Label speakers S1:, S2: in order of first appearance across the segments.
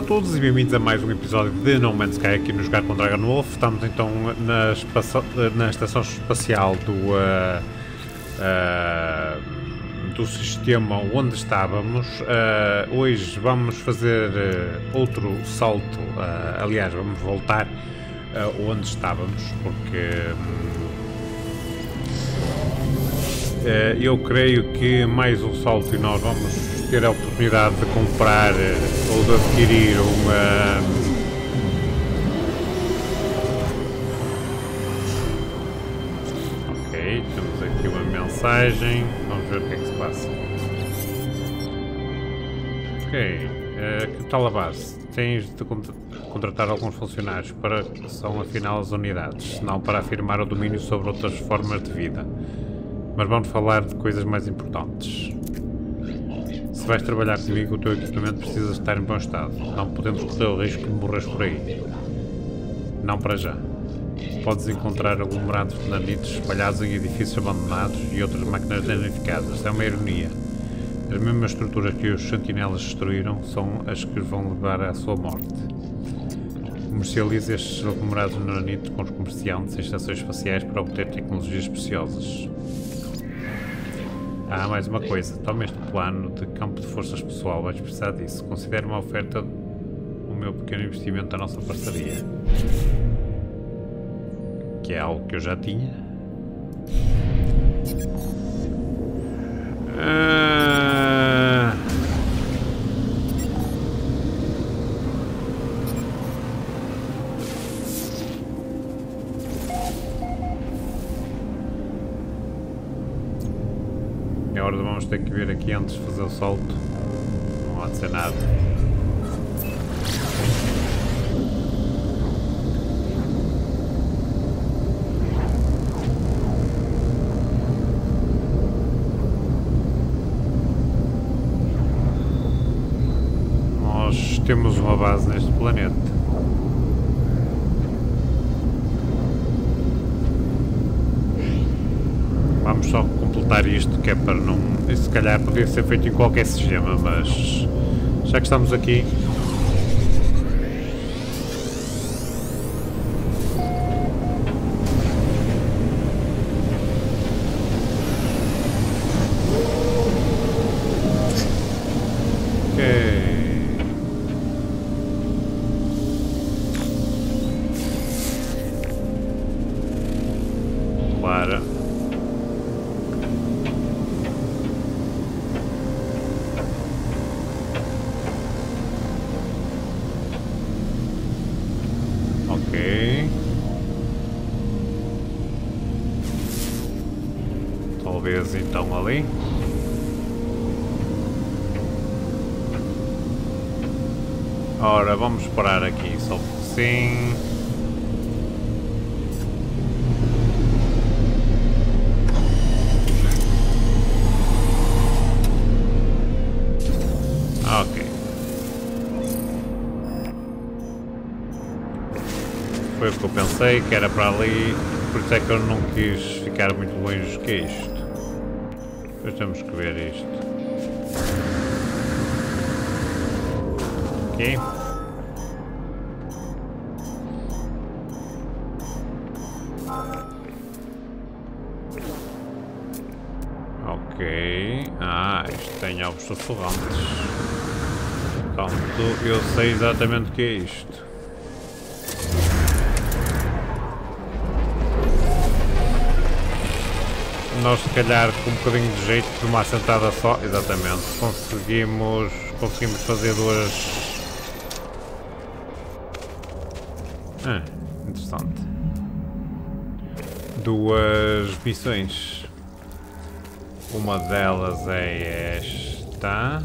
S1: Olá a todos e bem-vindos a mais um episódio de No Man's Sky aqui no Jogar com Dragon Wolf. Estamos então na, espaço, na estação espacial do, uh, uh, do sistema onde estávamos. Uh, hoje vamos fazer uh, outro salto, uh, aliás, vamos voltar uh, onde estávamos, porque um, eu creio que mais um salto e nós vamos ter a oportunidade de comprar eh, ou de adquirir uma ok temos aqui uma mensagem vamos ver o que é que se passa ok uh, que tal a base tens de contratar alguns funcionários para que são afinal as unidades não para afirmar o domínio sobre outras formas de vida mas vamos falar de coisas mais importantes se vais trabalhar comigo, o teu equipamento precisa estar em bom estado. Não podemos correr o risco de morrer por aí. Não para já. Podes encontrar aglomerados de nanites espalhados em edifícios abandonados e outras máquinas danificadas. É uma ironia. As mesmas estruturas que os sentinelas destruíram são as que vão levar à sua morte. Comercializa estes aglomerados de nanites com os comerciantes em estações espaciais para obter tecnologias preciosas. Ah, mais uma coisa. Toma este plano de campo de forças pessoal. Vais precisar disso. Considere uma oferta o meu pequeno investimento da nossa parceria. Que é algo que eu já tinha. Ah... borda, vamos ter que vir aqui antes de fazer o salto. Não há de ser nada. Nós temos uma base neste planeta. vamos só isto, que é para não. se calhar poderia ser feito em qualquer sistema, mas já que estamos aqui, sei que era para ali, por isso é que eu não quis ficar muito longe do que é isto. Depois temos que ver isto. Aqui. Ok. Ah, isto tem alvos sussurrantes. Portanto, eu sei exatamente o que é isto. nós se calhar com um bocadinho de jeito, de uma assentada só, exatamente, conseguimos, conseguimos fazer duas... Ah, interessante. Duas missões. Uma delas é esta.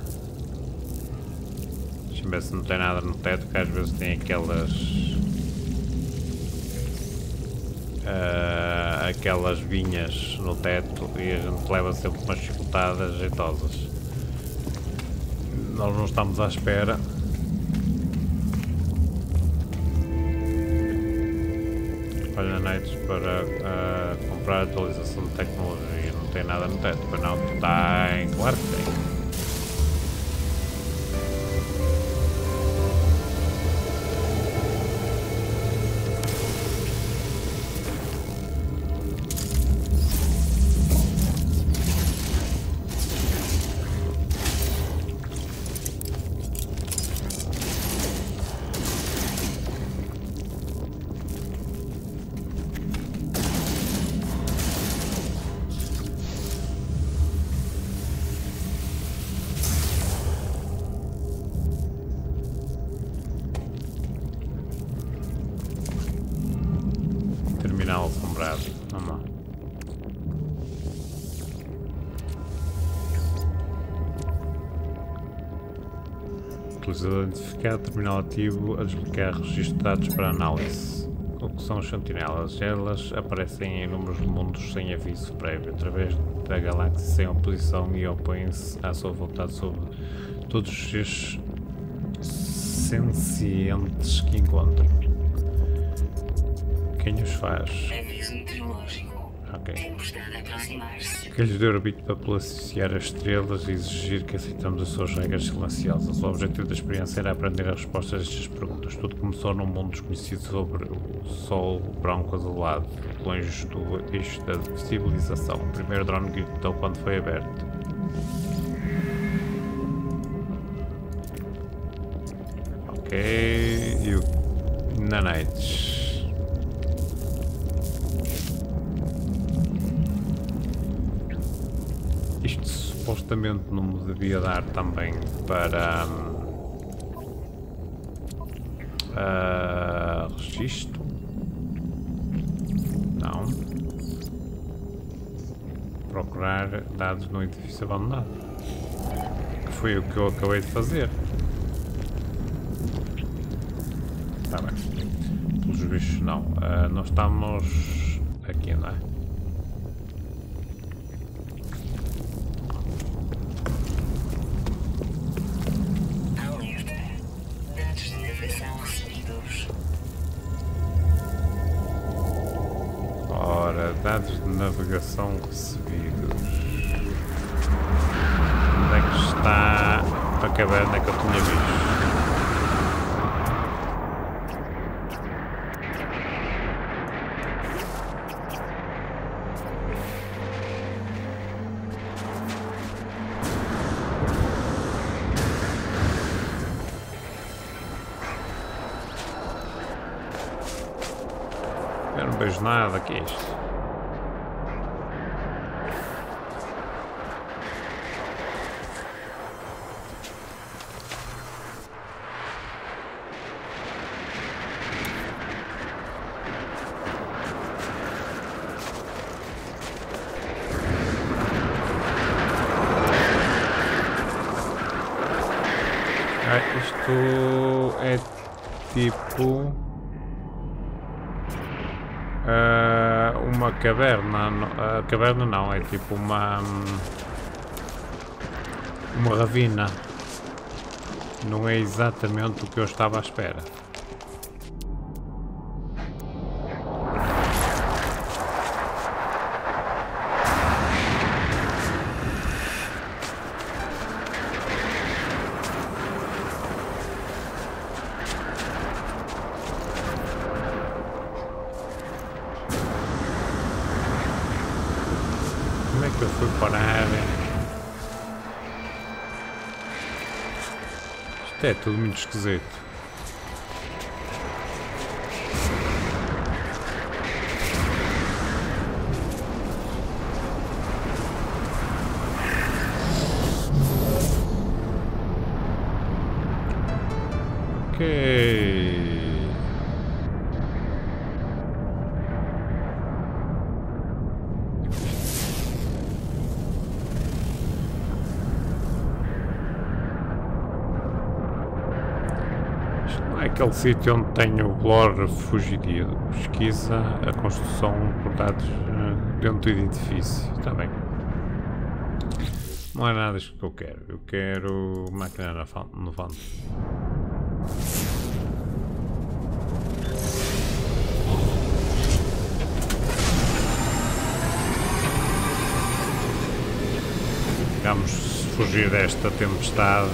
S1: Deixa-me ver se não tem nada no teto, que às vezes tem aquelas... aquelas vinhas no teto e a gente leva sempre umas chicotadas jeitosas. Nós não estamos à espera. Olha Nights para uh, comprar atualização de tecnologia. Não tem nada no teto, para não tem. Claro que identificar terminal ativo a desbloquear registrados para análise. O que são as sentinelas? Elas aparecem em inúmeros mundos sem aviso prévio, através da galáxia sem oposição e opõem-se à sua vontade sobre todos os seres sencientes que encontram. Quem os faz? Aviso meteorológico. Ok que lhes deu o para policiar as estrelas e exigir que aceitamos as suas regras silenciosas. O objetivo da experiência era aprender as respostas a estas perguntas. Tudo começou num mundo desconhecido sobre o sol branco azulado, longe do eixo da civilização. O primeiro drone gritou quando foi aberto. Ok. E o. Nanites. supostamente não me devia dar também para uh, registro? Não. Procurar dados no edifício abandonado. Que foi o que eu acabei de fazer. Está bem. Pelos bichos não. Uh, nós estamos aqui, não é? Pois nada, que é isto? caverna não, é tipo uma... Uma ravina. Não é exatamente o que eu estava à espera. tudo muito esquisito. sítio onde tenho o lore fugidio. Pesquisa a construção por dados eh, dentro de edifício. Está bem. Não é nada isto que eu quero. Eu quero máquina no vento. Vamos fugir desta tempestade.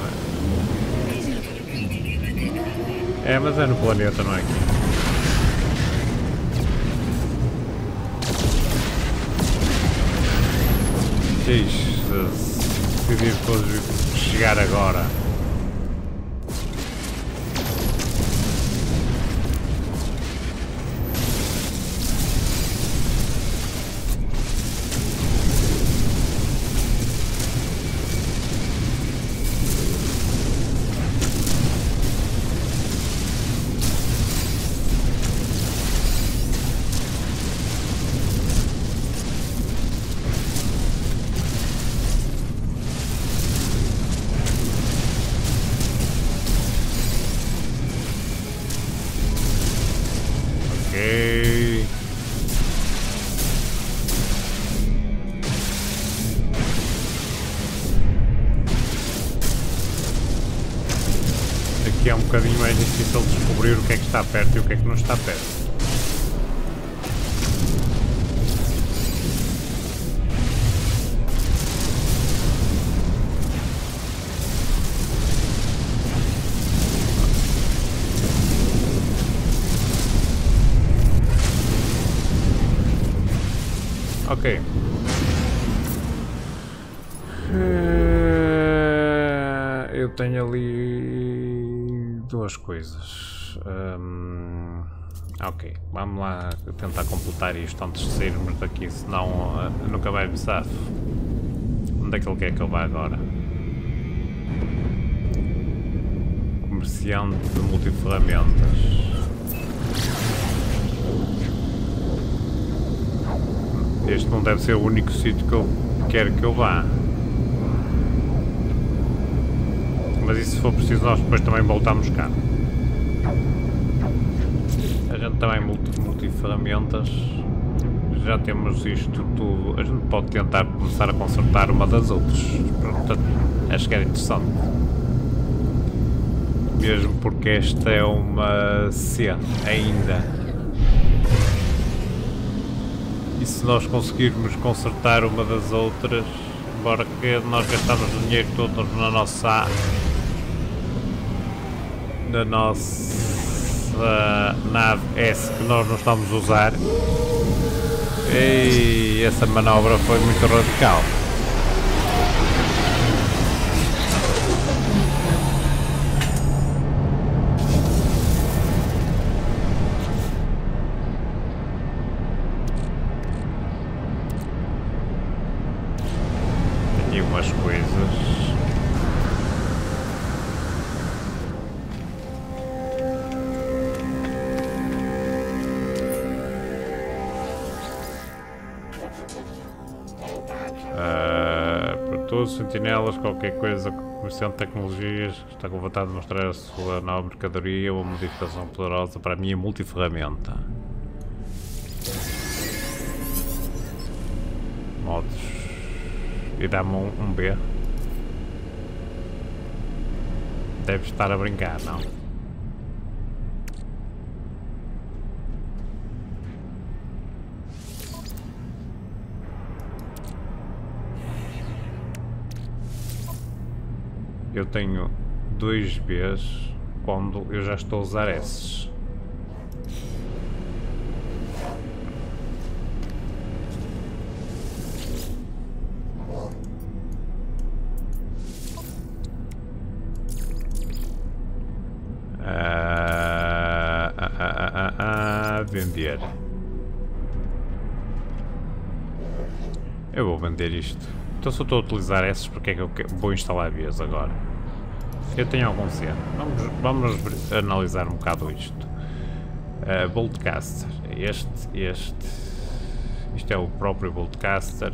S1: É, mas é no planeta, não é aqui. Jesus, que todos chegar agora? bocadinho mais difícil descobrir o que é que está perto e o que é que não está perto. algumas coisas. ok, vamos lá tentar completar isto antes de sairmos daqui, senão uh, nunca vai avisar. Onde é que ele quer que eu vá agora? Comerciante de multiferramentas. Este não deve ser o único sítio que eu quero que eu vá. mas isso se for preciso nós depois também voltamos cá. A gente também multi, ferramentas. já temos isto tudo, a gente pode tentar começar a consertar uma das outras, acho que era interessante. Mesmo porque esta é uma C ainda. E se nós conseguirmos consertar uma das outras, embora que nós gastamos o dinheiro todo na nossa na nossa nave S que nós não estamos a usar. E essa manobra foi muito radical. Tem umas coisas. Escudos, sentinelas, qualquer coisa, comerciante de tecnologias, está com vontade de mostrar a sua nova mercadoria, uma modificação poderosa para a minha multiferramenta. Modos. E dá-me um, um B. Deve estar a brincar, não? eu tenho dois Bs quando eu já estou a usar Ss. Ah, ah, ah, vender. Eu vou vender isto. Então se eu estou a utilizar essas, porque é que eu vou instalar vias agora? Eu tenho algum cena. Vamos, vamos analisar um bocado isto. Uh, Boltcaster. Este, este. Isto é o próprio Boltcaster.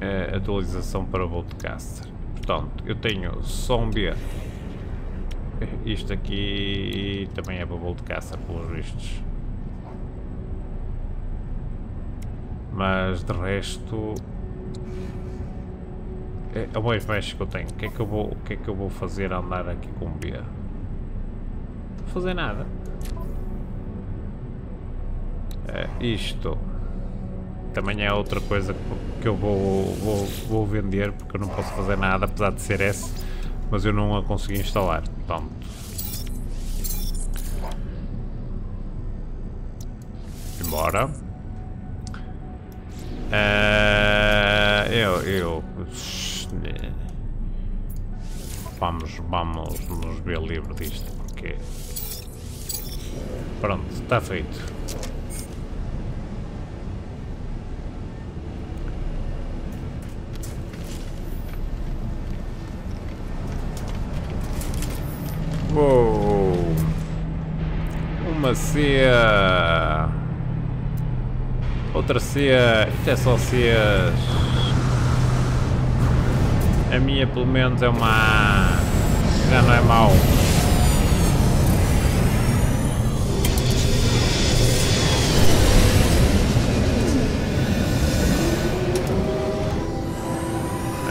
S1: Uh, atualização para Boltcaster. Portanto, eu tenho zombie. Isto aqui também é para Boltcaster, pelos vistos. Mas de resto. É, é o mais mexe que eu tenho. O que é que eu vou, o que é que eu vou fazer a andar aqui com o B? Não fazer nada. É, isto também é outra coisa que eu vou, vou, vou vender porque eu não posso fazer nada apesar de ser S mas eu não a consegui instalar portanto embora vamos nos ver livre disto, porque... Pronto, está feito. Uou! Uma ceia! Outra ceia! Isto é só cias A minha, pelo menos, é uma né? não é mal.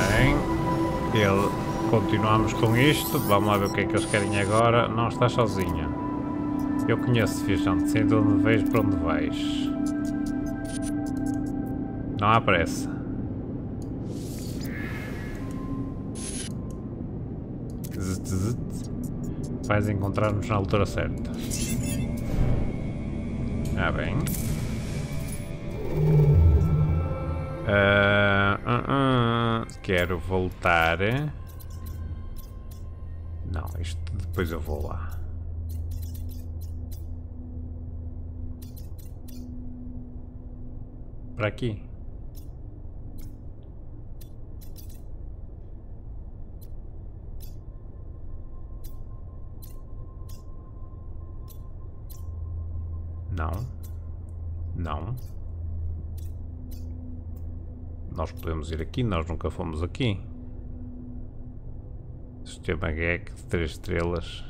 S1: Bem, ele, continuamos com isto, vamos lá ver o que é que eles querem agora, não está sozinha. Eu conheço Fijante, sei de onde vejo para onde vais. Não há pressa. faz encontrarmos na altura certa. Ah, bem. Uh, uh, uh, quero voltar. Não, isto depois eu vou lá. Para aqui. Nós podemos ir aqui, nós nunca fomos aqui. Sistema GEC de 3 estrelas.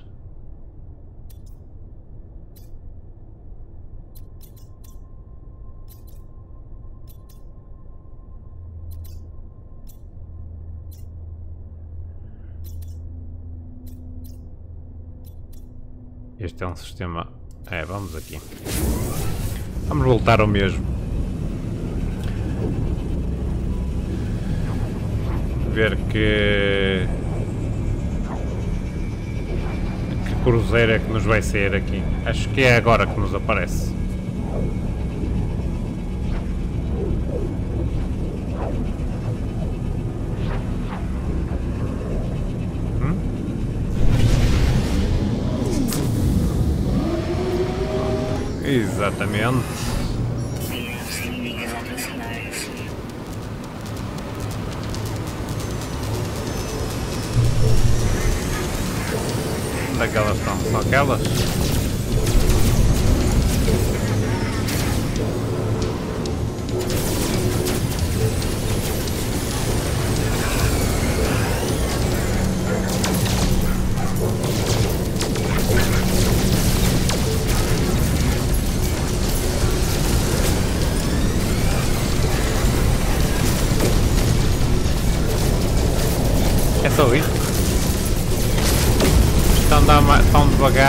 S1: Este é um sistema... É, vamos aqui. Vamos voltar ao mesmo ver que... Que cruzeiro é que nos vai sair aqui. Acho que é agora que nos aparece. Hum? Exatamente. daquelas são Só aquelas?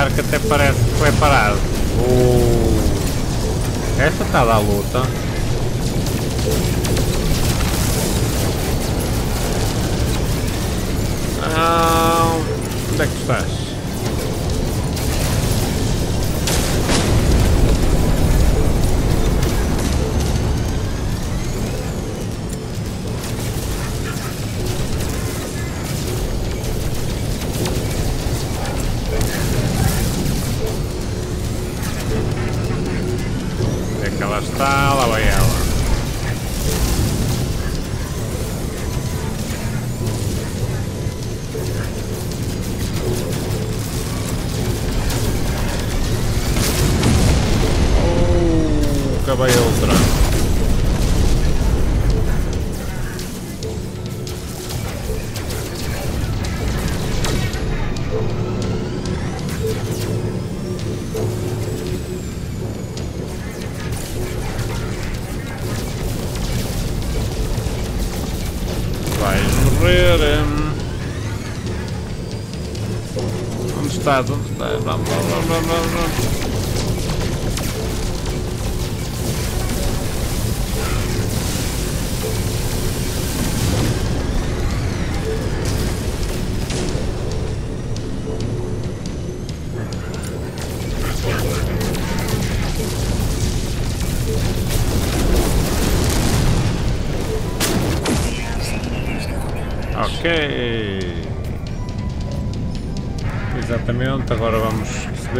S1: calhar que até parece que foi parado. Oh. Esta está da luta. Ah, onde é que estás?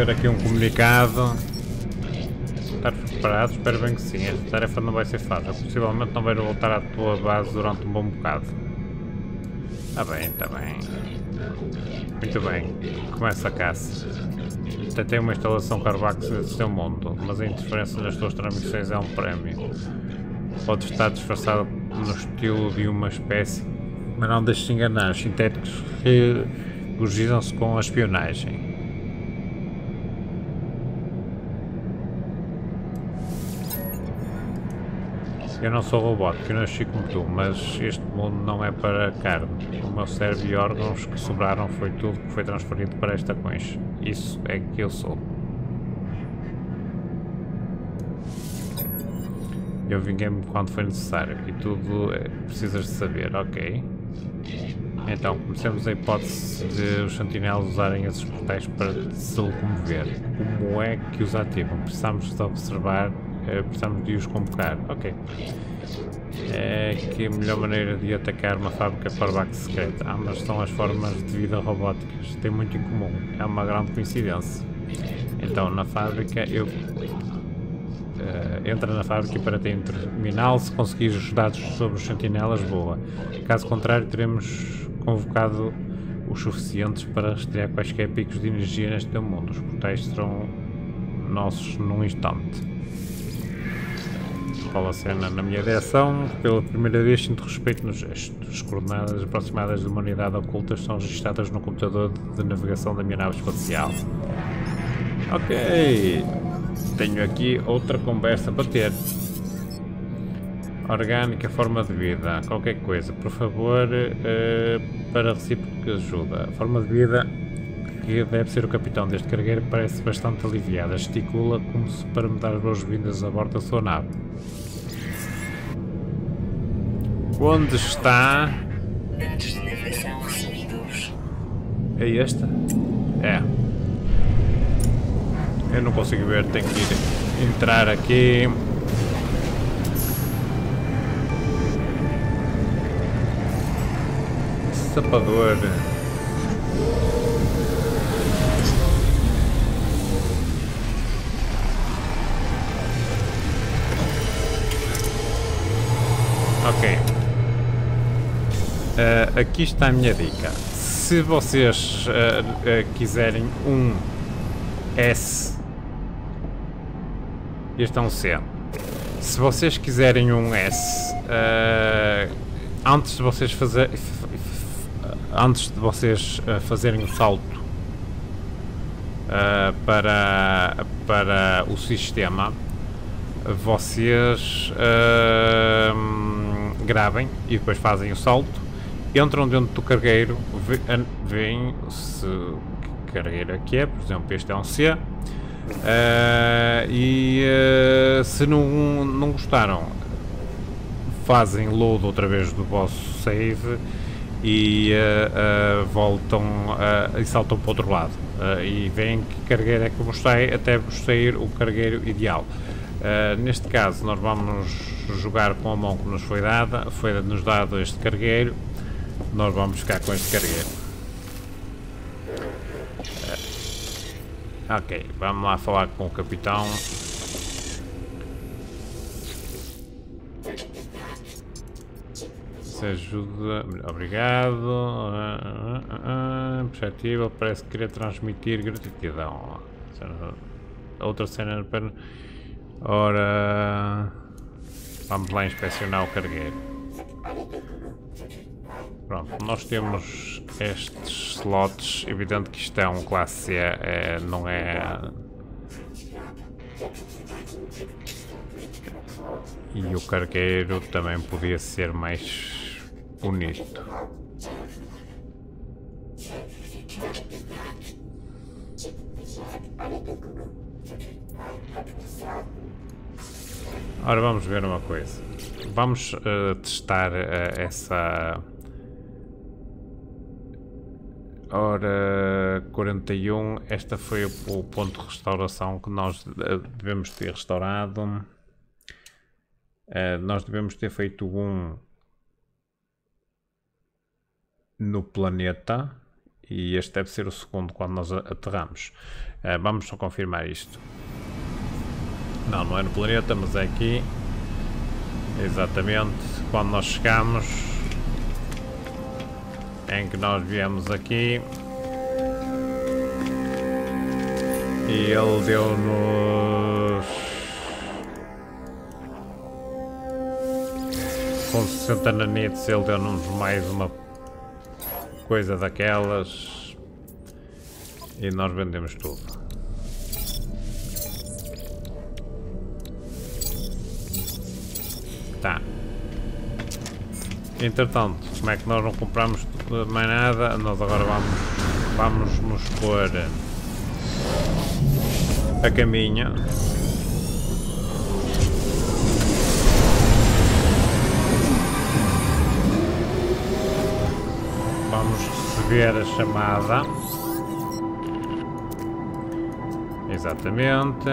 S1: ver aqui um comunicado. Estar preparado? Espero bem que sim. Esta tarefa não vai ser fácil. Possivelmente não vais voltar à tua base durante um bom bocado. Está bem, está bem. Muito bem. Começa a caça. tem uma instalação Carvax nesse seu mundo, mas a interferência nas tuas transmissões é um prémio. Pode estar disfarçado no estilo de uma espécie, mas não deixes enganar. Os sintéticos regurgitam-se com a espionagem. Eu não sou robótico, eu nasci como tu, mas este mundo não é para carne. O meu cérebro e órgãos que sobraram foi tudo que foi transferido para esta concha. Isso é que eu sou. Eu vinguei-me quando foi necessário e tudo é, precisas de saber, ok? Então, comecemos a hipótese de os sentinelas usarem esses portais para se locomover. Como é que os ativam? Precisamos de observar eh, precisamos de os convocar. Ok. É que a melhor maneira de atacar uma fábrica para back secreta. Ambas são as formas de vida robóticas. Tem muito em comum. É uma grande coincidência. Então, na fábrica, eu... Uh, entra na fábrica para ter um terminal. Se conseguir os dados sobre os sentinelas, boa. Caso contrário, teremos convocado os suficientes para rastrear quaisquer picos de energia neste mundo. Os portais serão nossos num instante cena na minha direção. Pela primeira vez sinto respeito nos gestos As coordenadas aproximadas de uma unidade oculta estão registadas no computador de navegação da minha nave espacial. Ok. Tenho aqui outra conversa para ter. Orgânica forma de vida. Qualquer coisa. Por favor, uh, para recíproco que ajuda. Forma de vida que deve ser o capitão deste cargueiro parece bastante aliviada. Esticula como se para me dar as boas-vindas a bordo da sua nave. Onde está?
S2: de recebidos.
S1: É esta? É. Eu não consigo ver, tenho que ir, entrar aqui. Sapador. Ok. Uh, aqui está a minha dica. Se vocês uh, uh, quiserem um S, este é um C. Se vocês quiserem um S, antes de vocês fazer, antes de vocês fazerem o salto para para o sistema, vocês hum, gravem e depois fazem o salto entram dentro do cargueiro, veem se que cargueiro é que é, por exemplo, este é um C. Uh, e uh, se não, não gostaram, fazem load outra vez do vosso save e uh, voltam e saltam para o outro lado e veem que cargueiro é que vos sai até vos sair o cargueiro ideal. neste caso, nós vamos jogar com a mão que nos foi dada, foi-nos dado este cargueiro nós vamos ficar com este cargueiro. Ah, ok, vamos lá falar com o capitão. Se ajuda. Obrigado. Perspectiva Perceptível, parece querer transmitir gratidão. Outra cena para. Ora. Vamos lá inspecionar o cargueiro. Pronto, nós temos estes slots, evidente que isto é um classe C, é, é, não é... E o cargueiro também podia ser mais bonito. Ora, vamos ver uma coisa. Vamos uh, testar uh, essa Hora 41, esta foi o ponto de restauração que nós eh, devemos ter restaurado. Uh, nós devemos ter feito um no planeta e este deve ser o segundo quando nós aterramos. Uh, vamos só confirmar isto. Não, não é no planeta, mas é aqui. Exatamente, quando nós chegamos em que nós viemos aqui e ele deu-nos com 60 nanites ele deu-nos mais uma coisa daquelas e nós vendemos tudo tá Entretanto, como é que nós não compramos mais nada? Nós agora vamos, vamos nos pôr a caminho. Vamos receber a chamada. Exatamente.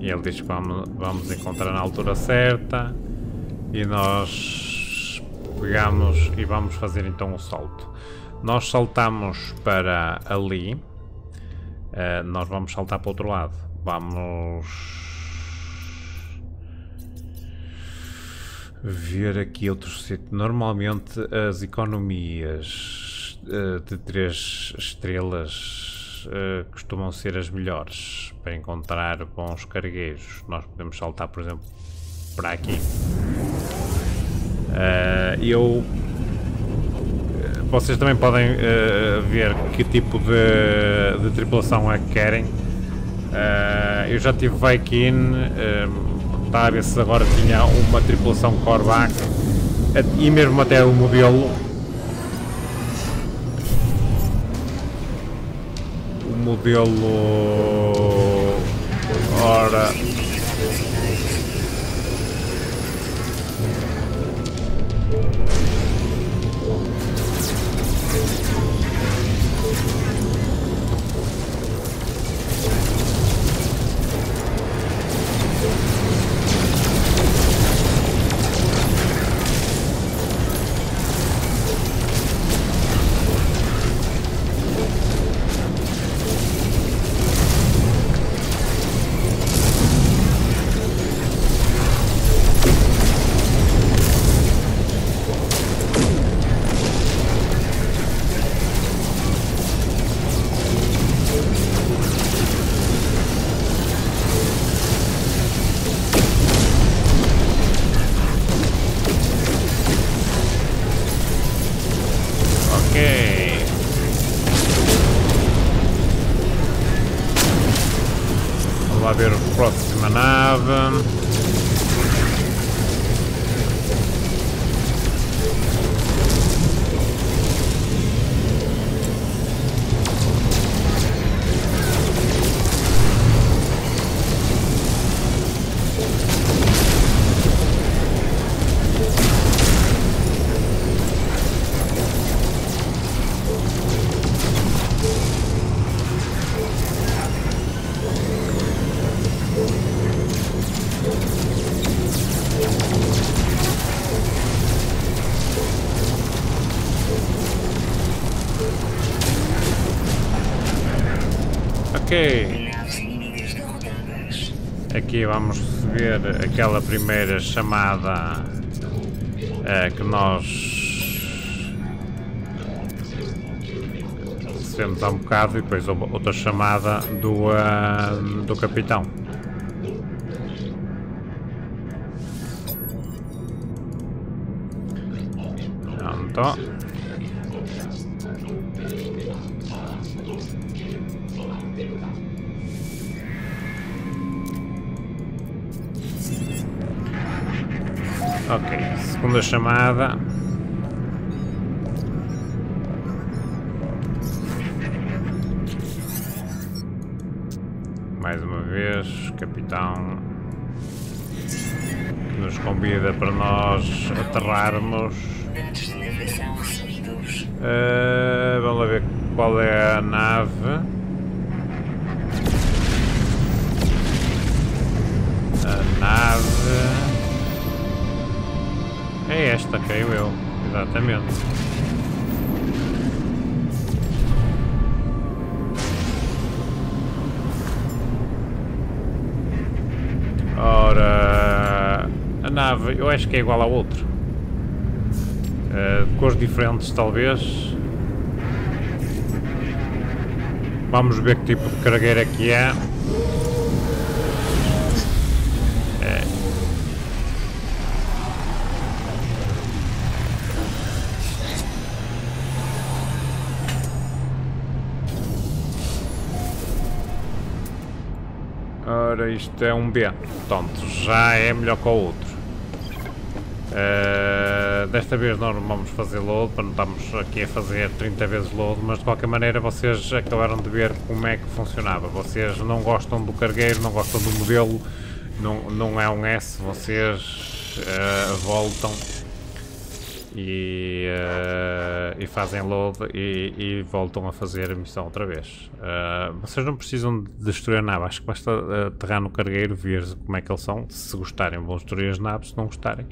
S1: E ele diz que vamos, vamos encontrar na altura certa. E nós pegamos e vamos fazer então o salto. Nós saltamos para ali. Uh, nós vamos saltar para o outro lado. Vamos... Ver aqui outro sítio. Normalmente as economias uh, de três estrelas uh, costumam ser as melhores para encontrar bons carguejos. Nós podemos saltar, por exemplo, para aqui. Uh, eu... Eh, vocês também podem uh, ver que tipo de, de, tripulação é que querem. eu já tive Viking, uh, a ver se agora tinha uma tripulação Corvac e mesmo até o modelo modelo. Ora. vamos receber aquela primeira chamada eh, que nós recebemos há um bocado e depois outra chamada do, uh, do capitão. Pronto. segunda chamada. Mais uma vez, capitão nos convida para nós aterrarmos. Uh, vamos lá ver qual é a nave. é esta, creio eu. Exatamente. Ora... A nave, eu acho que é igual à outra. Uh, cores diferentes, talvez. Vamos ver que tipo de cargueira é que é. Isto é um B. Portanto, já é melhor que o outro. Uh, desta vez nós não vamos fazer load, para não estamos aqui a fazer 30 vezes load, mas de qualquer maneira vocês acabaram de ver como é que funcionava. Vocês não gostam do cargueiro, não gostam do modelo, não, não é um S, vocês uh, voltam e, uh, e fazem load e, e, voltam a fazer a missão outra vez. Uh, vocês não precisam destruir a nave, acho que basta eh, aterrar no cargueiro, ver como é que eles são. Se gostarem, vão destruir as naves, se não gostarem.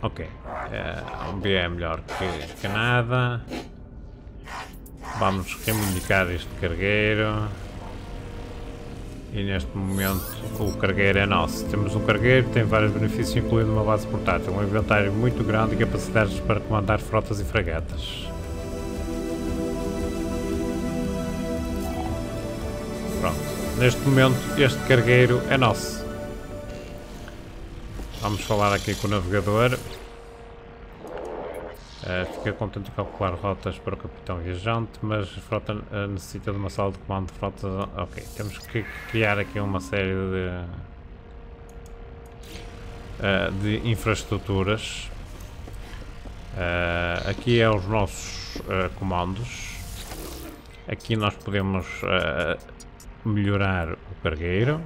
S1: ok, um B é melhor que, que nada. Vamos reivindicar este cargueiro e neste momento o cargueiro é nosso. Temos um cargueiro que tem vários benefícios, incluindo uma base portátil, um inventário muito grande e capacidades para comandar frotas e fragatas. Pronto, neste momento este cargueiro é nosso. Vamos falar aqui com o navegador. Uh, eh, fica contente de calcular rotas para o Capitão Viajante, mas a frota uh, necessita de uma sala de comando de frota. Ok, temos que criar aqui uma série de, uh, de infraestruturas. aqui é os nossos comandos. Aqui nós podemos melhorar o cargueiro.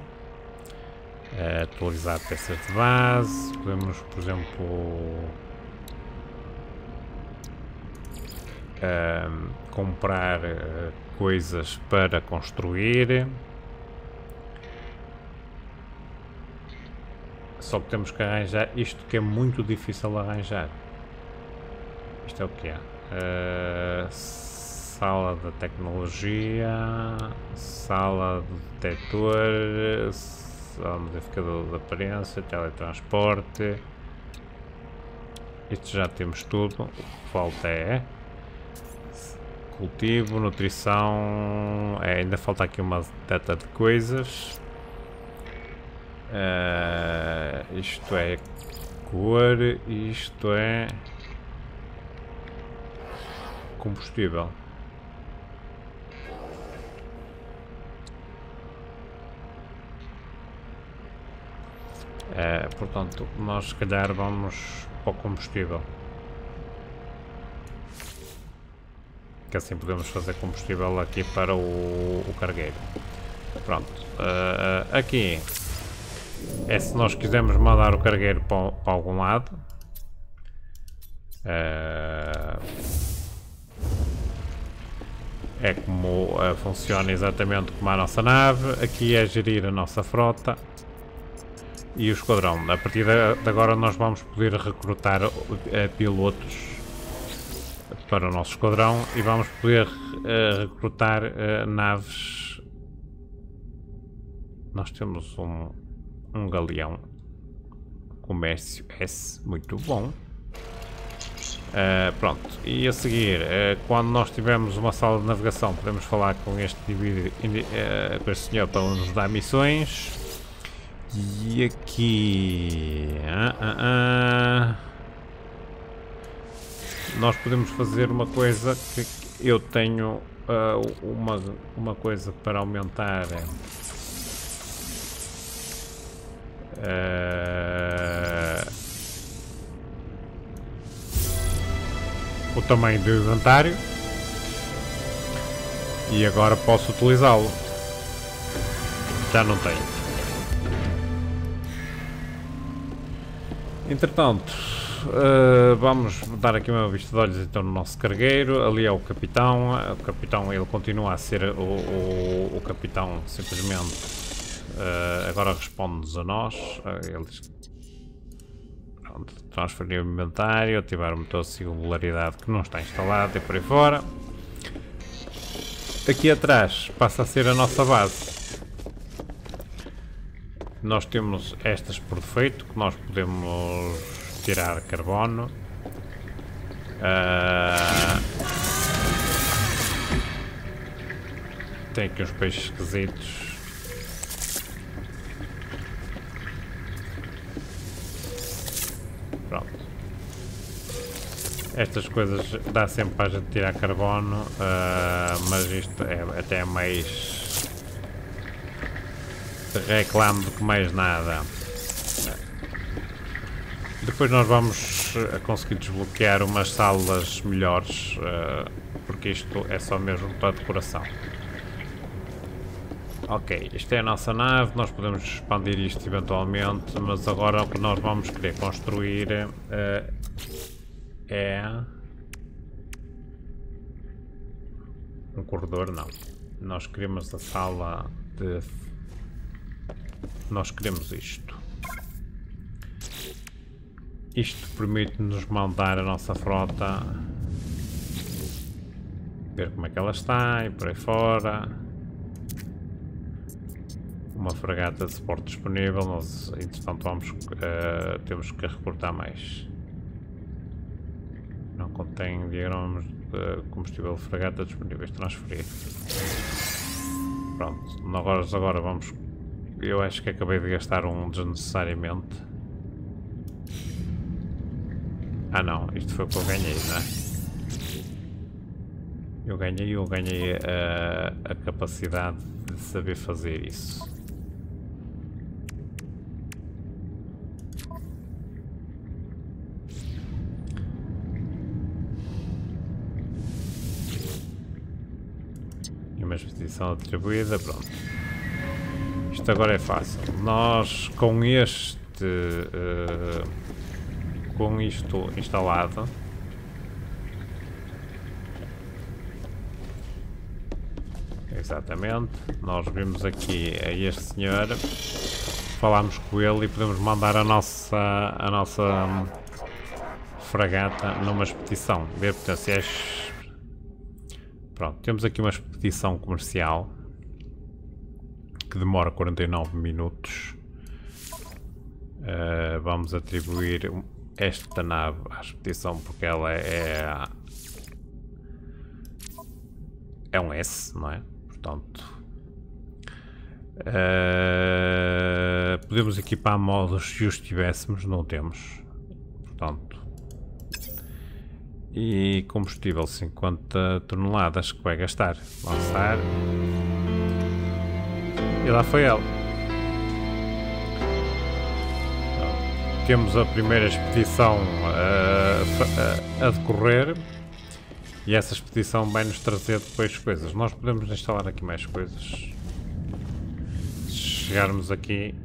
S1: atualizar peças de base. Podemos, por exemplo comprar eh, coisas para construir. Só que temos que arranjar isto que é muito difícil arranjar. Isto é o que é? Uh, sala da tecnologia, sala do detector, sala modificador de aparência, teletransporte. Isto já temos tudo. O que falta é Cultivo, nutrição... É, ainda falta aqui uma data de coisas. Uh, isto é cor, isto é combustível. Uh, portanto, nós se calhar vamos para o combustível. que assim podemos fazer combustível aqui para o, o cargueiro. Pronto, uh, aqui é se nós quisermos mandar o cargueiro para, para algum lado. Uh, é como uh, funciona exatamente como a nossa nave. Aqui é gerir a nossa frota e o esquadrão. A partir de, agora nós vamos poder recrutar pilotos para o nosso esquadrão e vamos poder uh, recrutar uh, naves. Nós temos um, um galeão comércio S, muito bom. Uh, pronto, e a seguir, quando nós tivermos uma sala de navegação, podemos falar com este indivíduo, com este senhor para nos dar missões. E aqui. Ah, ah, ah nós podemos fazer uma coisa que eu tenho uh, uma, uma coisa para aumentar uh, o tamanho do inventário e agora posso utilizá-lo já não tenho entretanto uh, vamos dar aqui uma vista de olhos então no nosso cargueiro. Ali é o capitão. Eh, o capitão ele continua a ser o, o, o capitão simplesmente. Uh, agora responde-nos a nós. Uh, ele diz Pronto, transferir o inventário, ativar o motor de singularidade que não está instalado e por aí fora. Aqui atrás passa a ser a nossa base nós temos estas por defeito que nós podemos tirar carbono. Uh... Tem aqui uns peixes esquisitos. Pronto. Estas coisas dá sempre para a gente tirar carbono, uh... mas isto é até mais reclamo do que mais nada. Depois nós vamos eh, conseguir desbloquear umas salas melhores, eh, porque isto é só mesmo para decoração. Ok, isto é a nossa nave, nós podemos expandir isto eventualmente, mas agora o que nós vamos querer construir uh, é... Um corredor, não. Nós queremos a sala de... Nós queremos isto. Isto permite-nos montar a nossa frota. Ver como é que ela está e por aí fora. Uma fragata de suporte disponível, nós entretanto vamos, uh, temos que reportar mais. Não contém diagramas de combustível de fragata disponíveis, transferir. Pronto, Agora agora vamos... Eu acho que acabei de gastar um desnecessariamente. Ah não, isto foi o que eu ganhei, não é? Eu ganhei, eu ganhei a, a capacidade de saber fazer isso. E uma exposição atribuída, pronto. Isto agora é fácil. Nós com este... Uh, com isto instalado Exatamente, nós vimos aqui a este senhor, falámos com ele e podemos mandar a nossa, a nossa hum, fragata numa expedição, ver potenciais... Pronto, temos aqui uma expedição comercial, que demora 49 minutos. Uh, vamos atribuir esta nave à expedição porque ela é. É, é um S, não é? Portanto. Uh, podemos equipar modos se os tivéssemos, não temos. Portanto. E combustível 50 toneladas que vai gastar. Lançar. E lá foi ela. temos a primeira expedição a, a, a, decorrer e essa expedição vai nos trazer depois coisas. Nós podemos instalar aqui mais coisas. Se chegarmos aqui,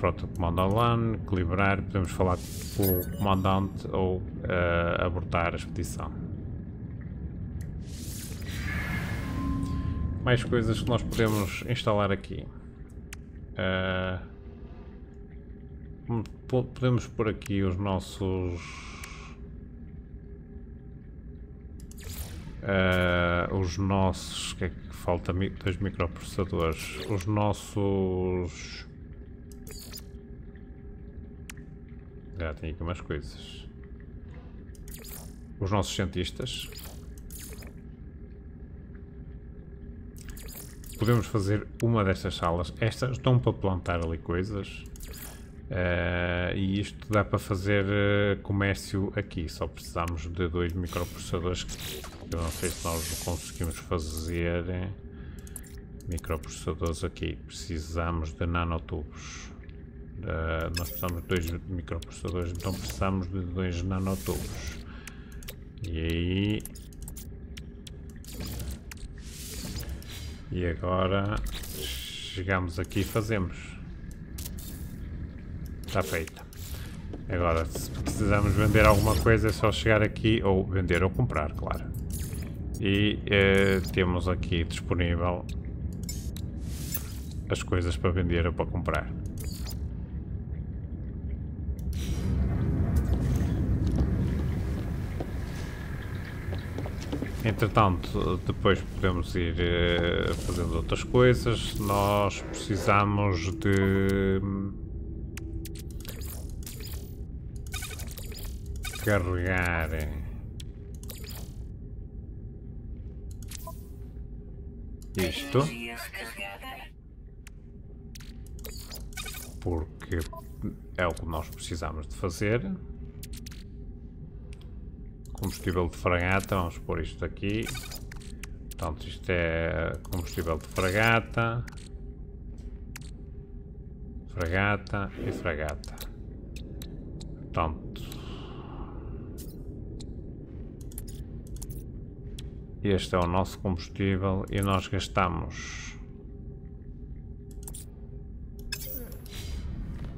S1: frota comando online, equilibrar, podemos falar com o comandante ou eh, abortar a expedição. Mais coisas que nós podemos instalar aqui. Uh, Hum, podemos pôr aqui os nossos... Uh, os nossos... que é que falta? Dois microprocessadores. Os nossos... Já tem aqui umas coisas. Os nossos cientistas. Podemos fazer uma destas salas. Estas estão para plantar ali coisas. Uh, e isto dá para fazer uh, comércio aqui, só precisamos de dois microprocessadores que eu não sei se nós conseguimos fazer microprocessadores aqui, precisamos de nanotubos uh, nós precisamos de dois microprocessadores, então precisamos de dois nanotubos e aí e agora chegamos aqui e fazemos Está feita. Agora, se precisamos vender alguma coisa, é só chegar aqui, ou vender ou comprar, claro. E eh, temos aqui disponível as coisas para vender ou para comprar. Entretanto, depois podemos ir eh, fazendo outras coisas. Nós precisamos de hum, carregar. Eh. Isto. Porque é o que nós precisamos de fazer. Combustível de fragata, vamos pôr isto aqui. Portanto, isto é combustível de fragata. Fragata e fragata. Portanto, Este é o nosso combustível e nós gastamos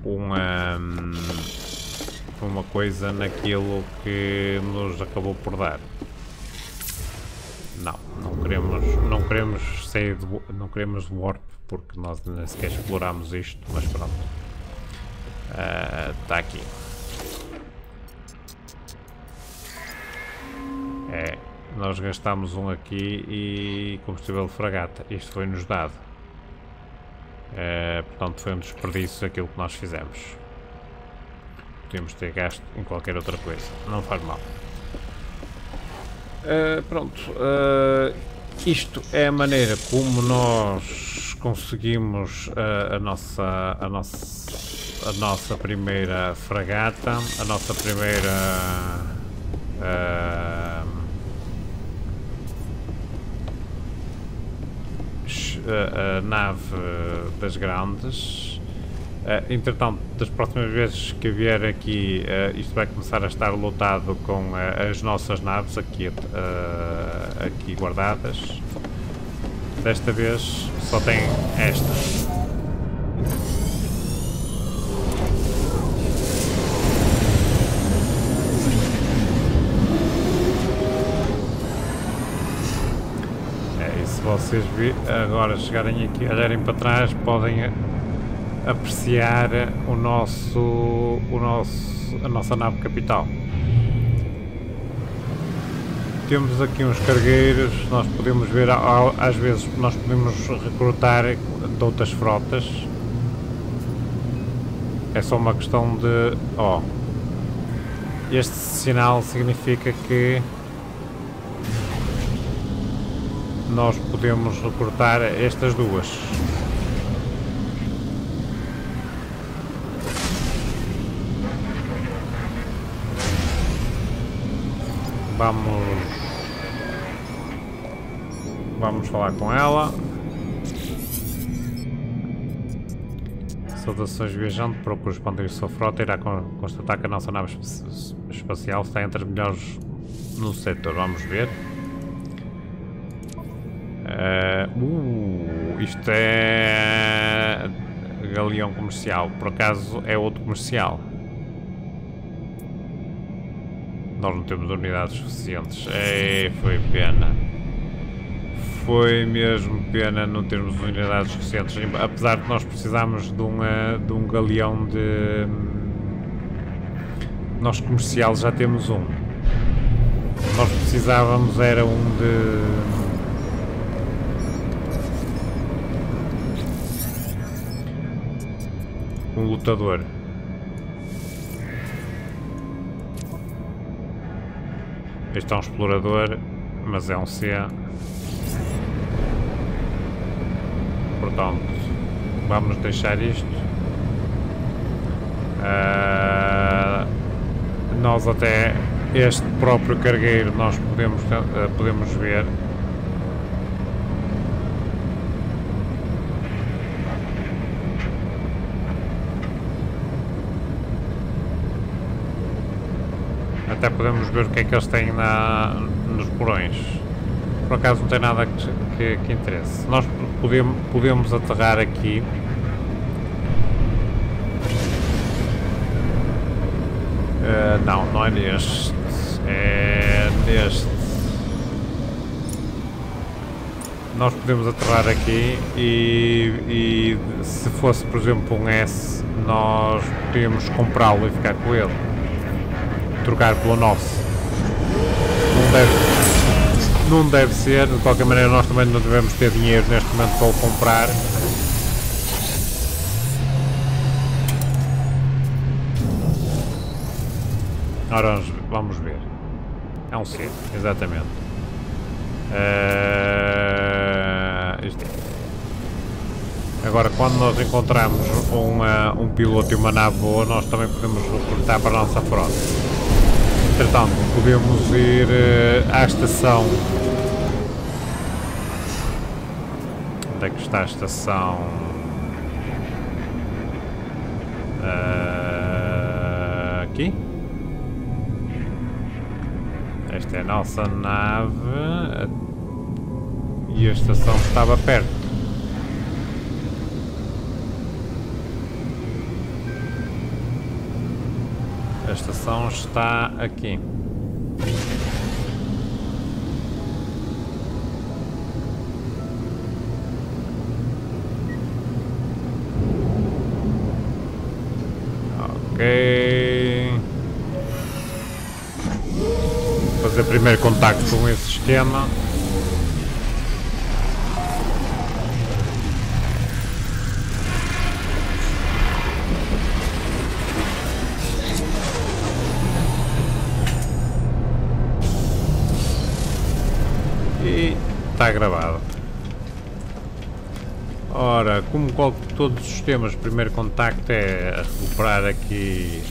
S1: uma, hum, uma coisa naquilo que nos acabou por dar. Não, não queremos, não queremos sair de, não queremos warp porque nós nem sequer explorámos isto, mas pronto. Está ah, uh, aqui. É, nós gastámos um aqui e combustível de fragata. Isto foi-nos dado. Uh, portanto, foi um desperdício aquilo que nós fizemos. Podíamos ter gasto em qualquer outra coisa. Não faz mal. Uh, pronto. Uh, isto é a maneira como nós conseguimos a, a nossa... A nossa a nossa primeira fragata, a nossa primeira uh, a, a nave das grandes. Uh, entretanto, das próximas vezes que vier aqui, uh, isto vai começar a estar lotado com uh, as nossas naves aqui, aqui guardadas. Desta vez só tem esta. vocês agora chegarem aqui, olharem para trás, podem apreciar o nosso, o nosso, a nossa nave capital. Temos aqui uns cargueiros, nós podemos ver, às vezes nós podemos recrutar de outras frotas. É só uma questão de... ó oh, este sinal significa que nós podemos recortar estas duas. Vamos... Vamos falar com ela. Saudações viajante, procuro expandir sua frota e irá constatar que a nossa nave espacial está entre as melhores no setor. Vamos ver. Eh, uh, isto é galeão comercial. Por acaso é outro comercial. Nós não temos unidades suficientes. Ei, foi pena. Foi mesmo pena não termos unidades suficientes. Apesar de nós precisarmos de, uma, eh, de um galeão de. Hum, nós comercial já temos um. Nós precisávamos era um de. Hum, um lutador. Este é um explorador, mas é um C. Portanto, vamos deixar isto. Uh, nós até este próprio cargueiro nós podemos, uh, podemos ver até podemos ver o que é que eles têm na, nos porões. Por acaso não tem nada que, que, que interesse. Nós podemos, podemos aterrar aqui. Uh, não, não é neste. É neste. Nós podemos aterrar aqui e, e se fosse, por exemplo, um S, nós podíamos comprá-lo e ficar com ele trocar pelo nosso. Não deve, não deve ser, de qualquer maneira nós também não devemos ter dinheiro neste momento para o comprar. Ora, vamos ver. É um C, exatamente. Uh, isto é. Agora, quando nós encontramos uma, um piloto e uma nave boa, nós também podemos recrutar para a nossa frota entretanto, podemos ir uh, à estação. Onde é que está a estação? Uh, aqui? Esta é a nossa nave. E a estação estava perto. A estação está aqui. Ok. Vou fazer primeiro contacto com esse sistema. gravado. Ora, como qualquer todos os sistemas, o primeiro contacto é recuperar aqui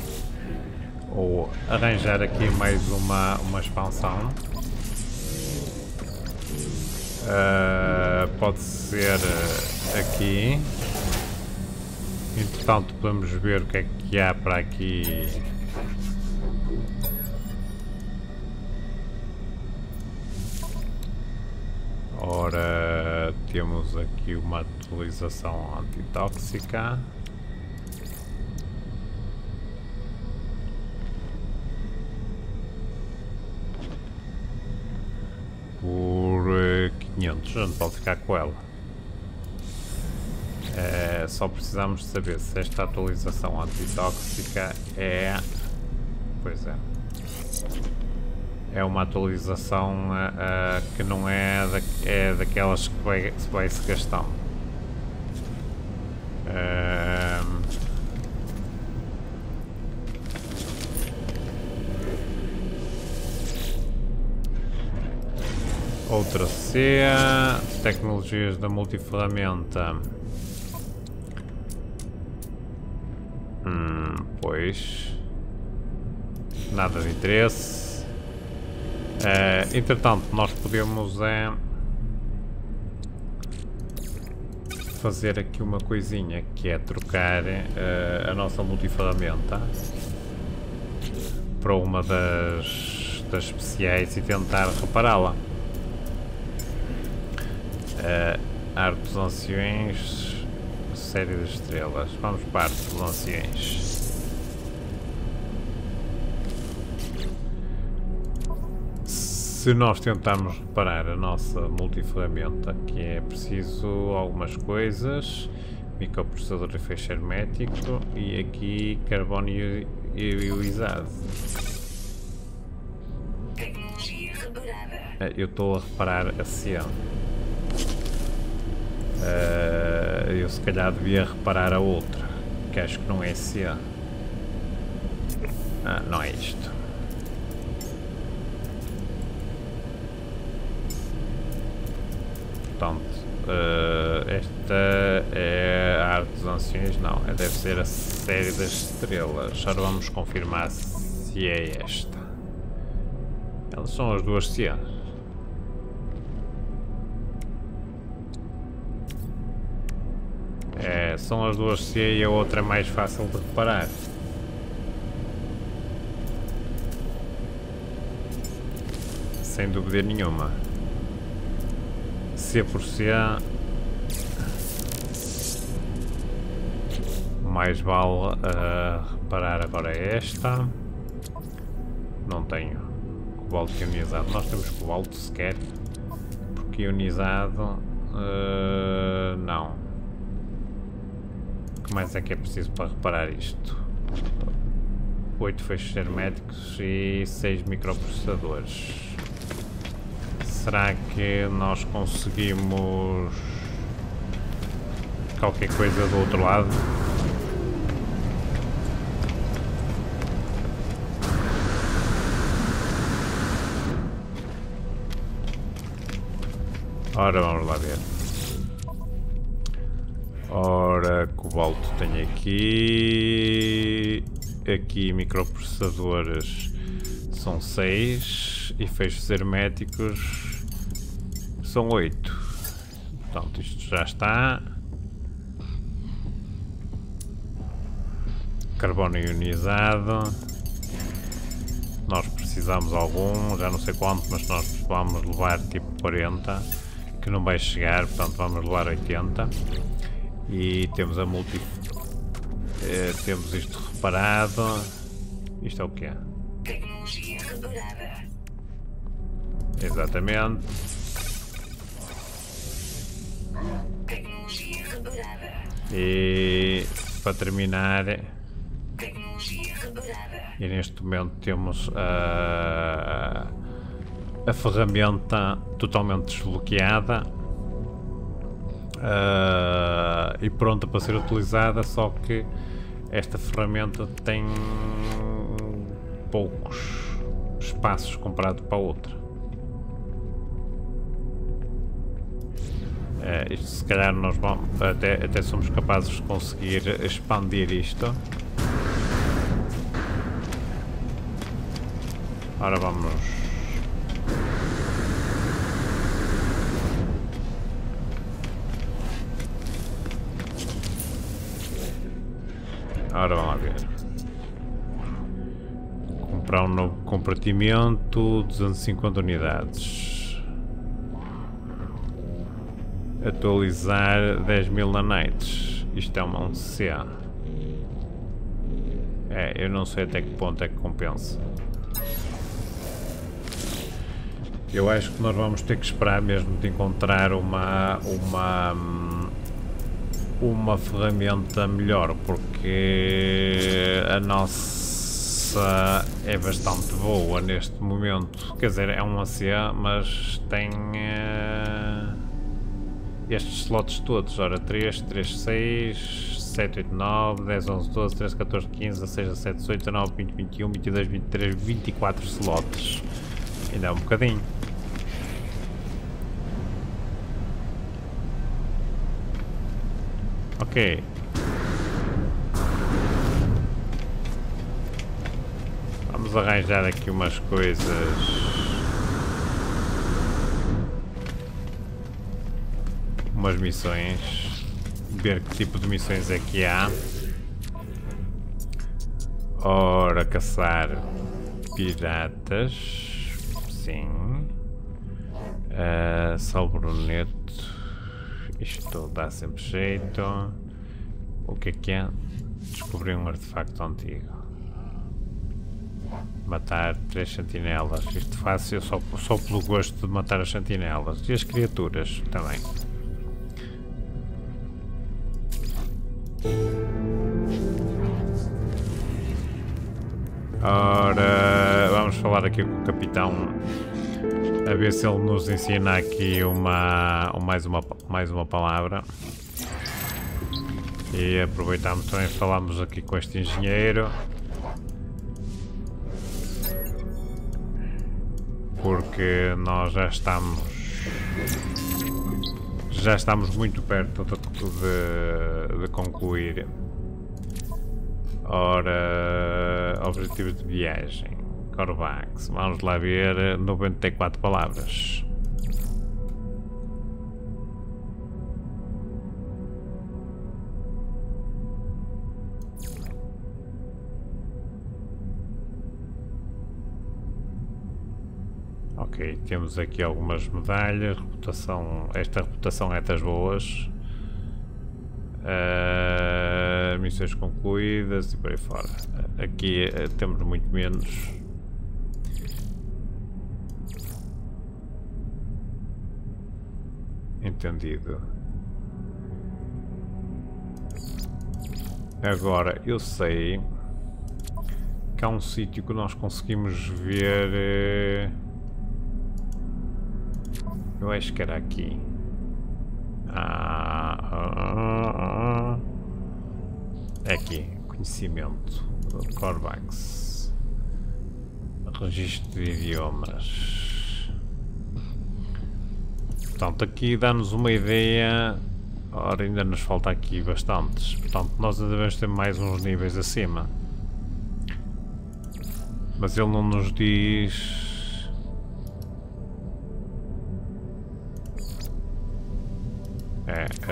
S1: ou arranjar aqui mais uma, uma expansão. Uh, pode ser ah, aqui. Entretanto podemos ver o que é que há para aqui Ora, temos aqui uma atualização antitóxica. Por 500, eh, não pode ficar com ela. É, só precisamos saber se esta atualização antitóxica é... Pois é é uma atualização uh, que não é, da, é daquelas que vai, vai se gastar. Uh, ehm, outra C, tecnologias da multiferramenta. Hum, pois. Nada de interesse. Eh, entretanto, nós podemos é, fazer aqui uma coisinha que é trocar eh, a nossa multiferramenta para uma das, das especiais e tentar repará-la. Arte dos Anciões, Série de Estrelas. Vamos para Arte dos Anciões. se nós tentarmos reparar a nossa multiferramenta, que é preciso algumas coisas, microprocessador de fecho hermético e aqui carbono ioizado. Ah, eu estou a reparar a C. Uh, ah, eu se calhar devia reparar a outra, que acho que não é C. Ah, não é isto. Uh, esta é a arte dos anciões, não. É, deve ser a série das estrelas. Agora vamos confirmar se é esta. Elas são as duas cianas. É, são as duas C e a outra é mais fácil de reparar. Sem dúvida nenhuma. C por ser Mais vale uh, reparar agora esta. Não tenho cobalto ionizado. Nós temos cobalto sequer. Porque ionizado... Uh, eh, não. O que mais é que é preciso para reparar isto? 8 feixes herméticos e 6 microprocessadores será que nós conseguimos qualquer coisa do outro lado? Ora, vamos lá ver. Ora, cobalto tenho aqui. Aqui microprocessadores são 6 e fechos herméticos são oito. Portanto, isto já está. Carbono ionizado. Nós precisamos algum, já não sei quanto, mas nós vamos levar tipo 40, que não vai chegar, portanto vamos levar 80. E temos a multi... Eh, temos isto reparado. Isto é o que é? Exatamente. E para terminar, e neste momento temos a, a ferramenta totalmente desbloqueada a, e pronta para ser utilizada, só que esta ferramenta tem poucos espaços comparado para a outra. Uh, isto, se calhar nós vamos, até, até somos capazes de conseguir expandir isto. Ora vamos. Ora vamos lá ver. Comprar um novo compartimento, 250 unidades. Atualizar 10.000 nanites. Isto é uma 1CA. É, eu não sei até que ponto é que compensa. Eu acho que nós vamos ter que esperar mesmo de encontrar uma, uma, uma ferramenta melhor, porque a nossa é bastante boa neste momento. Quer dizer, é um ACA, mas tem... Eh, estes slots todos, ora 3, 3, 6, 7, 8, 9, 10, 11, 12, 13, 14, 15, 16, 17, 18, 19, 20, 21, 22, 23, 24 slots. Ainda é um bocadinho. Ok. Vamos arranjar aqui umas coisas. umas missões, ver que tipo de missões é que há. Ora, caçar piratas, sim. Uh, ah, bruneto isto dá sempre jeito. O que é que é? Descobri um artefacto antigo matar três sentinelas. Isto fácil só, só pelo gosto de matar as sentinelas e as criaturas também. Ora, vamos falar aqui com o capitão a ver se ele nos ensina aqui uma mais uma mais uma palavra. E aproveitamos também falamos aqui com este engenheiro. Porque nós já estamos já estamos muito perto de, de concluir. Ora, objetivos de viagem, Corvax, vamos lá ver 94 palavras. Ok, temos aqui algumas medalhas, reputação, esta reputação é das boas. Uh, missões concluídas e por aí fora. Aqui uh, temos muito menos. Entendido. Agora, eu sei que há um sítio que nós conseguimos ver... Uh, eu acho que era aqui. Ah, ah, ah, ah, ah. É Aqui, conhecimento. Corvax. Registro de idiomas. Portanto, aqui dá-nos uma ideia. Ora, ainda nos falta aqui bastantes. Portanto, nós devemos ter mais uns níveis acima. Mas ele não nos diz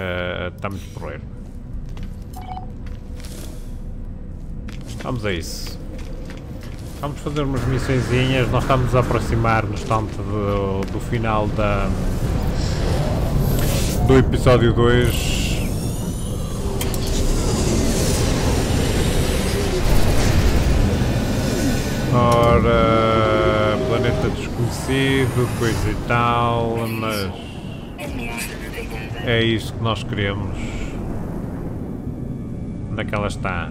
S1: Eh, está uh, muito porreiro. Vamos a isso. Vamos fazer umas missõezinhas, nós estamos a aproximar-nos tanto do, do, final da, do episódio 2. Ora, planeta desconhecido, coisa e tal, mas... É isso que nós queremos. Onde é que ela está?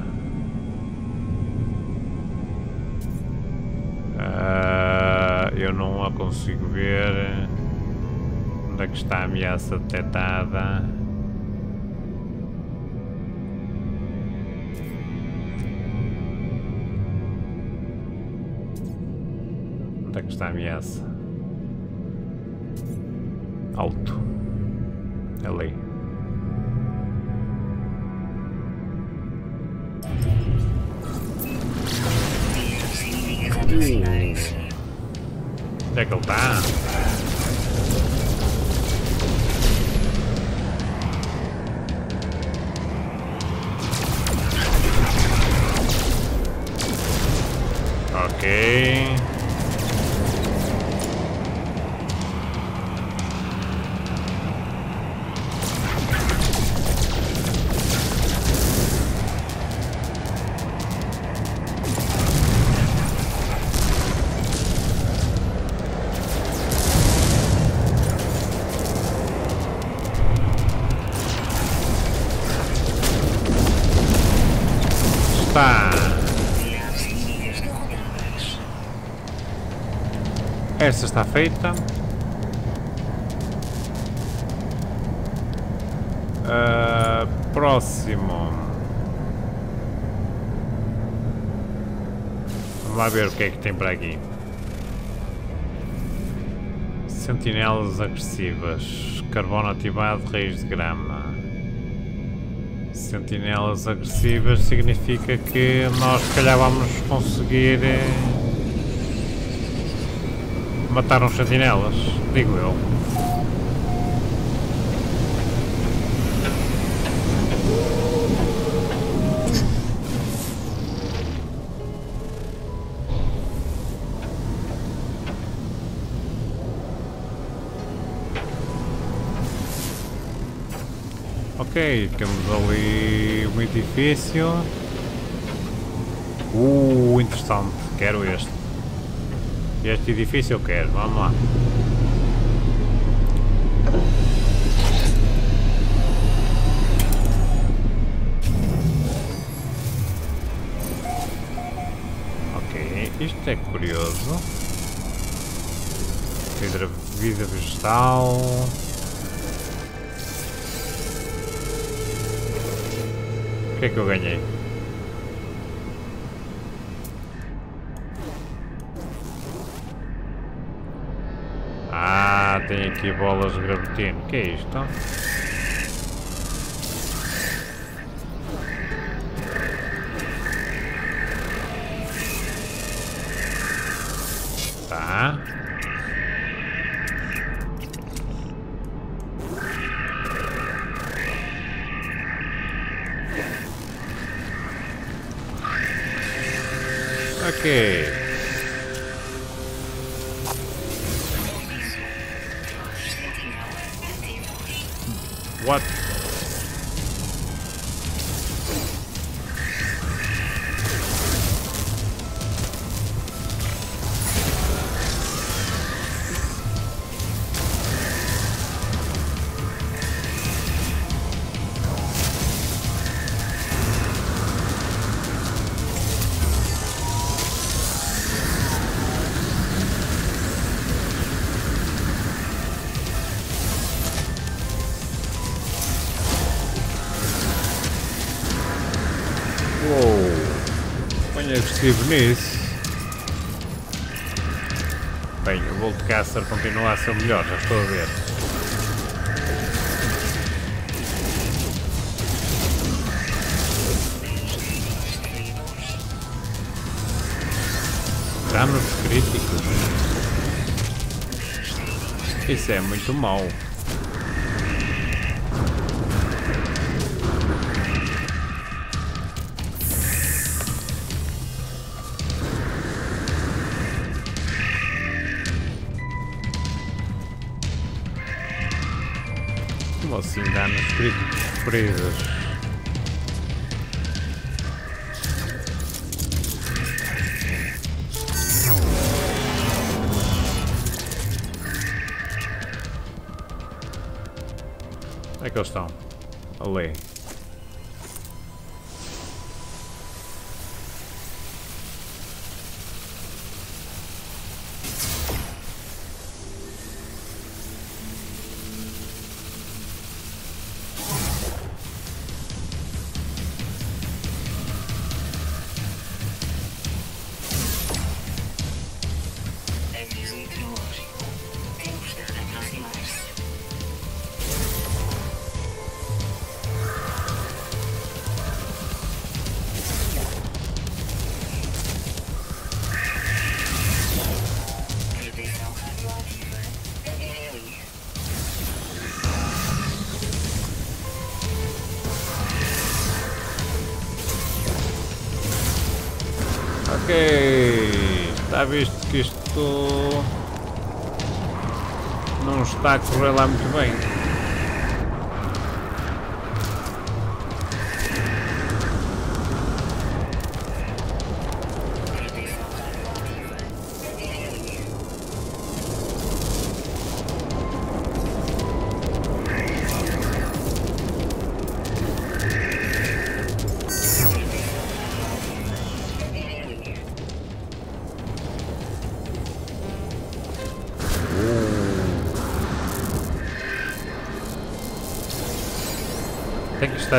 S1: Uh, eu não a consigo ver. Onde é que está a ameaça detectada? Onde é que está a ameaça? Alto. Esta está feita. Uh, próximo. Vamos lá ver o que é que tem para aqui. Sentinelas agressivas. Carbono ativado, raiz de grama. Sentinelas agressivas significa que nós se calhar vamos conseguir. Eh, Mataram os sentinelas, digo eu. Ok, temos ali um edifício. Uh, interessante. Quero este. Este edifício eu quero, é, vamos lá. Ok, isto é curioso. Vida, vida vegetal. O que é que eu ganhei? tem aqui bolas de O Que é isto? Uou! Olha que estive nisso. Bem, o Voltcaster continua a ser o melhor, já estou a ver. Danos críticos. Isso é muito mau. this?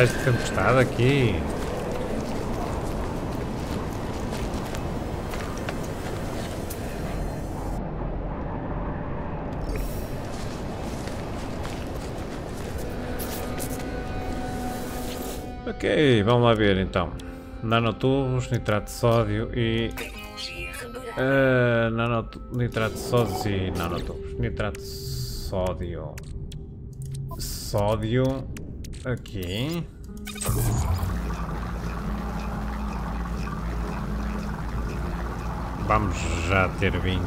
S1: atrás de tempestade aqui. Ok, vamos lá ver então. Nanotubos, nitrato de sódio e... Uh, eh, nanot... Nitrato de sódio e nanotubos. Nitrato de sódio... Sódio... Ok. Vamos já ter 20.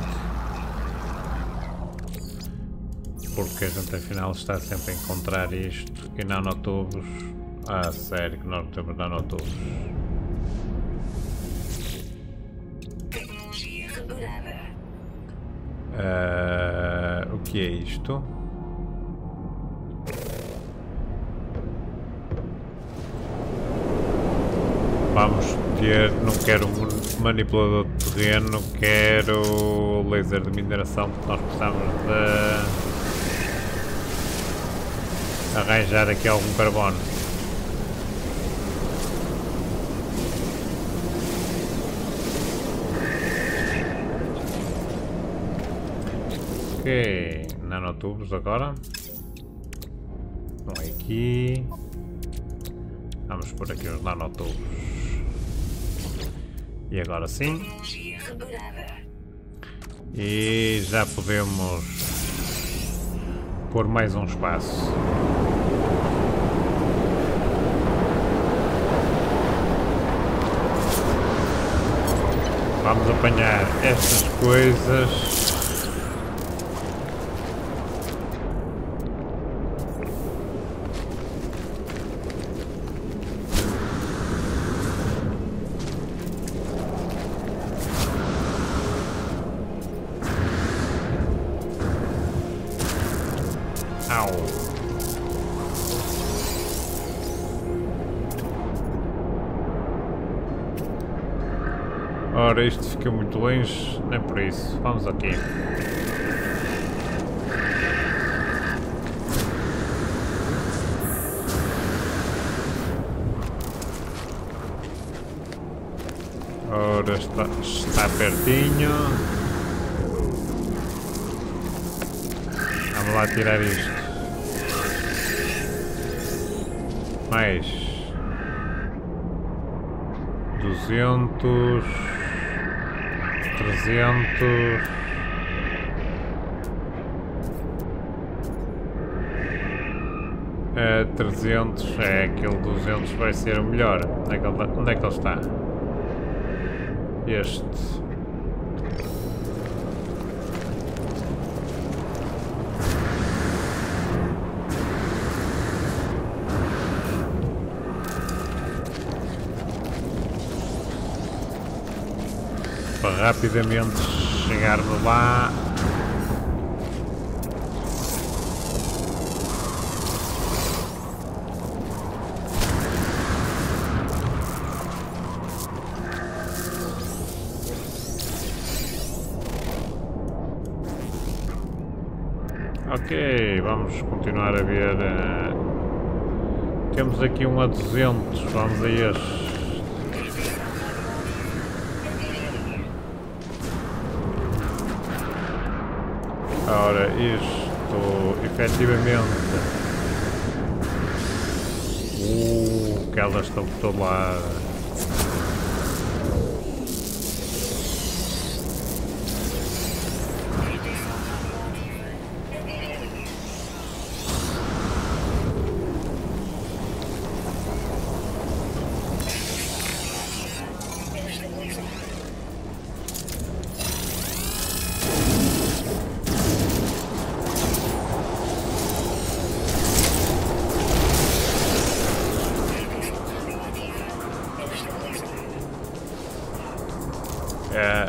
S1: Porque a gente afinal está sempre a encontrar isto e não Ah, sério que nós temos não Uh, o que é isto? não quero manipulador de terreno, quero laser de mineração, porque nós precisamos de arranjar aqui algum carbono. Ok, nanotubos agora. Vão é aqui. Vamos por aqui os nanotubos. E agora sim. E já podemos pôr mais um espaço. Vamos apanhar estas coisas. Ora, isto fica muito longe, nem por isso. Vamos aqui. Ora, está, está pertinho. Vamos lá tirar isto. Mais. duzentos trezentos é, trezentos é aquele duzentos vai ser o melhor onde é que ele, tá? onde é que ele está este rapidamente chegar lá. Ok, vamos continuar a ver. Eh, temos aqui um a 200, vamos a este. Ora, isto efetivamente. Uh, que elas estão por todo lado.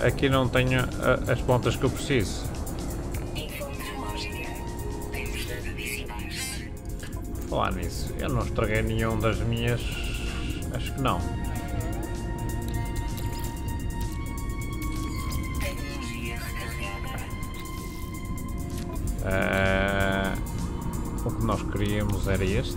S1: aqui não tenho a, as pontas que eu preciso. falar nisso, eu não estraguei nenhum das minhas. Acho que não. Uh, o que nós queríamos era este.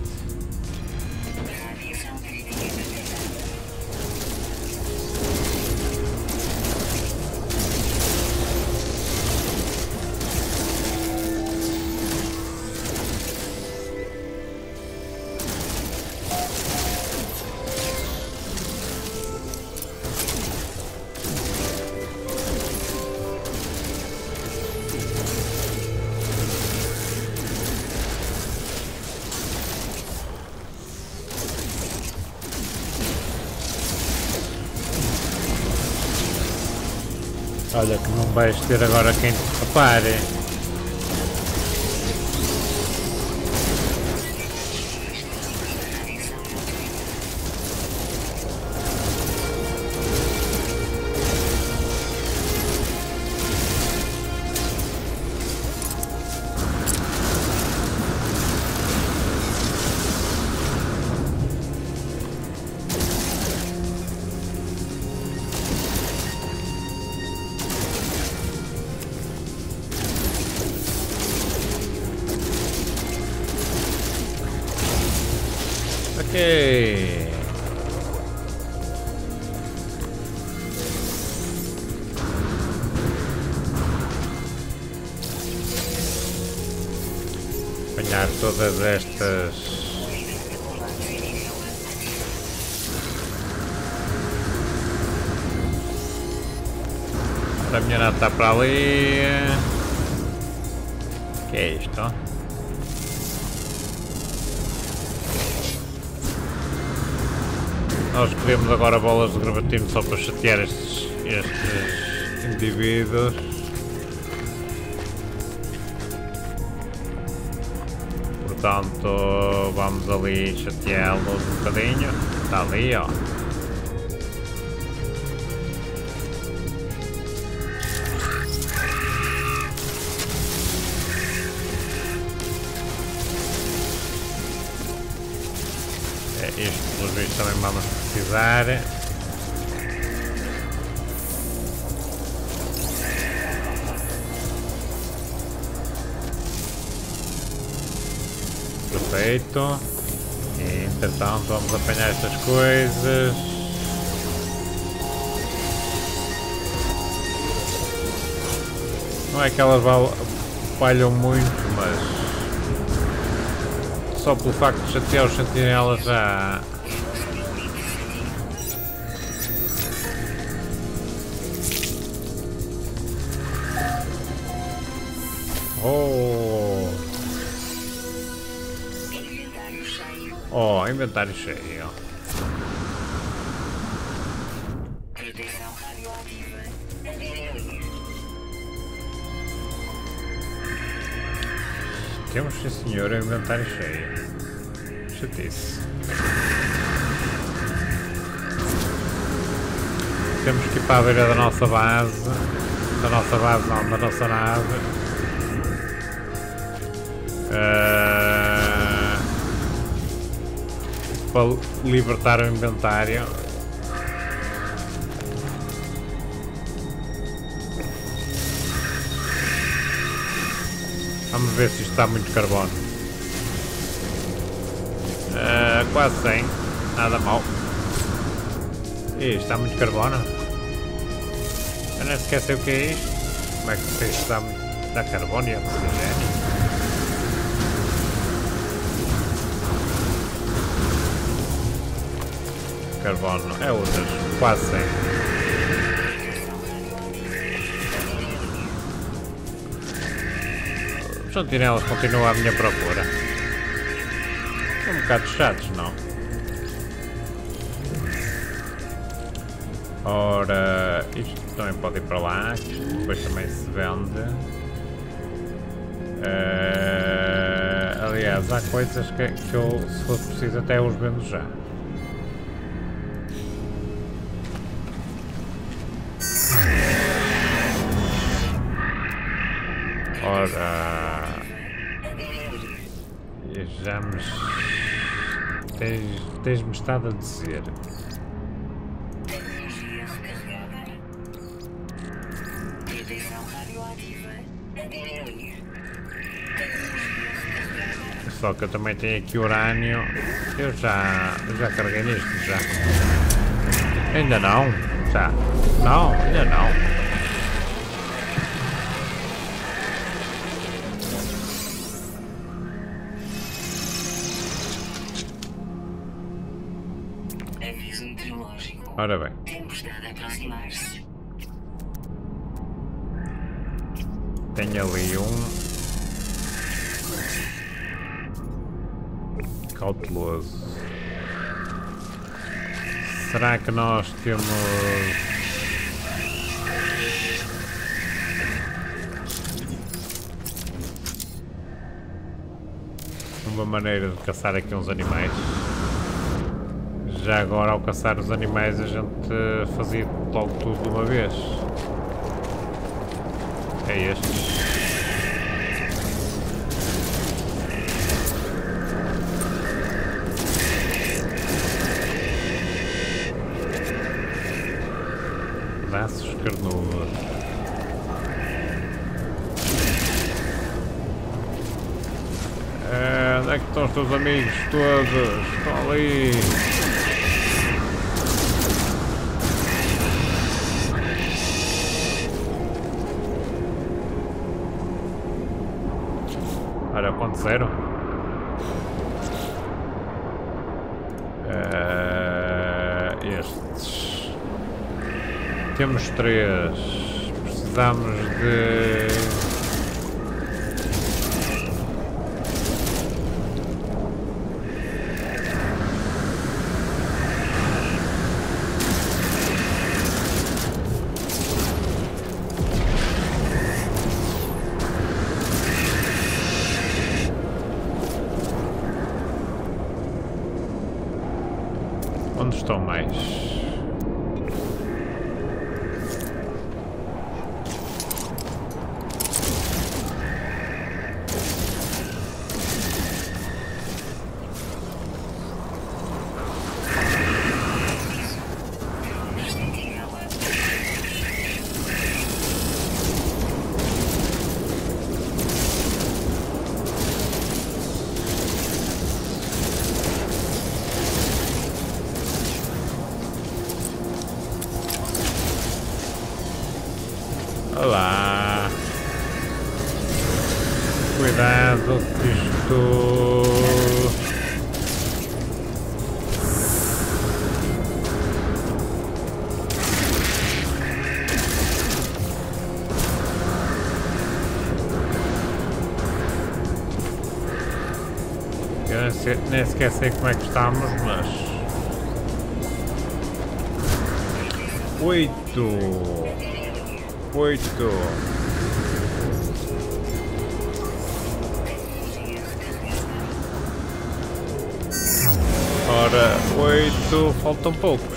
S1: Olha que não vais ter agora quem te repare. para pra ali. Que é isto, ó? Nós queremos agora bolas de gravatino só para chatear estes, estes indivíduos. Portanto, vamos ali chateá-los um bocadinho. Está ali, ó. usar. Perfeito. E, entretanto, vamos apanhar estas coisas. Não é que elas falham muito, mas só pelo facto de chatear os sentinelas já inventário cheio. Temos, sim senhor, inventário cheio. Chatice. Temos que ir para a beira da nossa base. Da nossa base, não, da nossa nave. Uh... para libertar o inventário. Vamos ver se está muito carbono. Uh, quase 100. Nada mal. Ih, está muito carbono. Eu não esquece o que é isto. Como é que se está, está carbono e é oxigênio? carbono, é outras, quase 100. Os sentinelas continuam à minha procura. um bocado chatos, não? Ora, isto também pode ir para lá, que depois também se vende. Uh, aliás, há coisas que, que eu, se fosse preciso, até os vendo já. tens-me estado a dizer? Só que eu também tenho aqui urânio. Eu já, já carreguei nisto, já. Ainda não? Já. Não, ainda não. Ora bem. Tenho ali um. Cauteloso. Será que nós temos. Uma maneira de caçar aqui uns animais? Já agora, ao caçar os animais, a gente fazia logo tudo de uma vez. É este. Laços carnudos. É, ah, onde é que estão os teus amigos todos? Estão ali. três Precisamos de Quer sei como é que estamos, mas... 8! 8! Ora, 8, faltam poucos.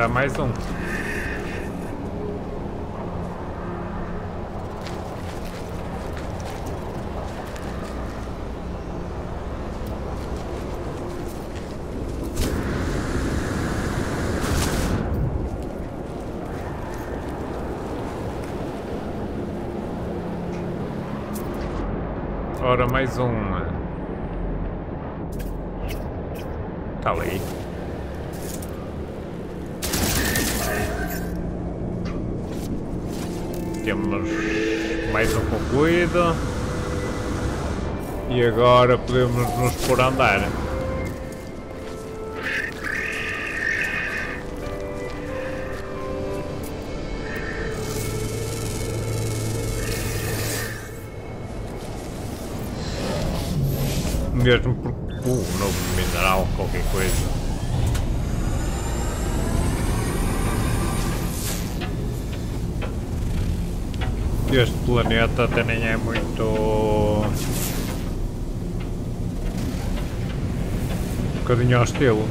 S1: finalizar mais um. Ora, mais um. E agora podemos nos pôr a andar. Mesmo porque uh, um novo mineral, qualquer coisa. que este planeta até nem é muito... Um bocadinho hostil.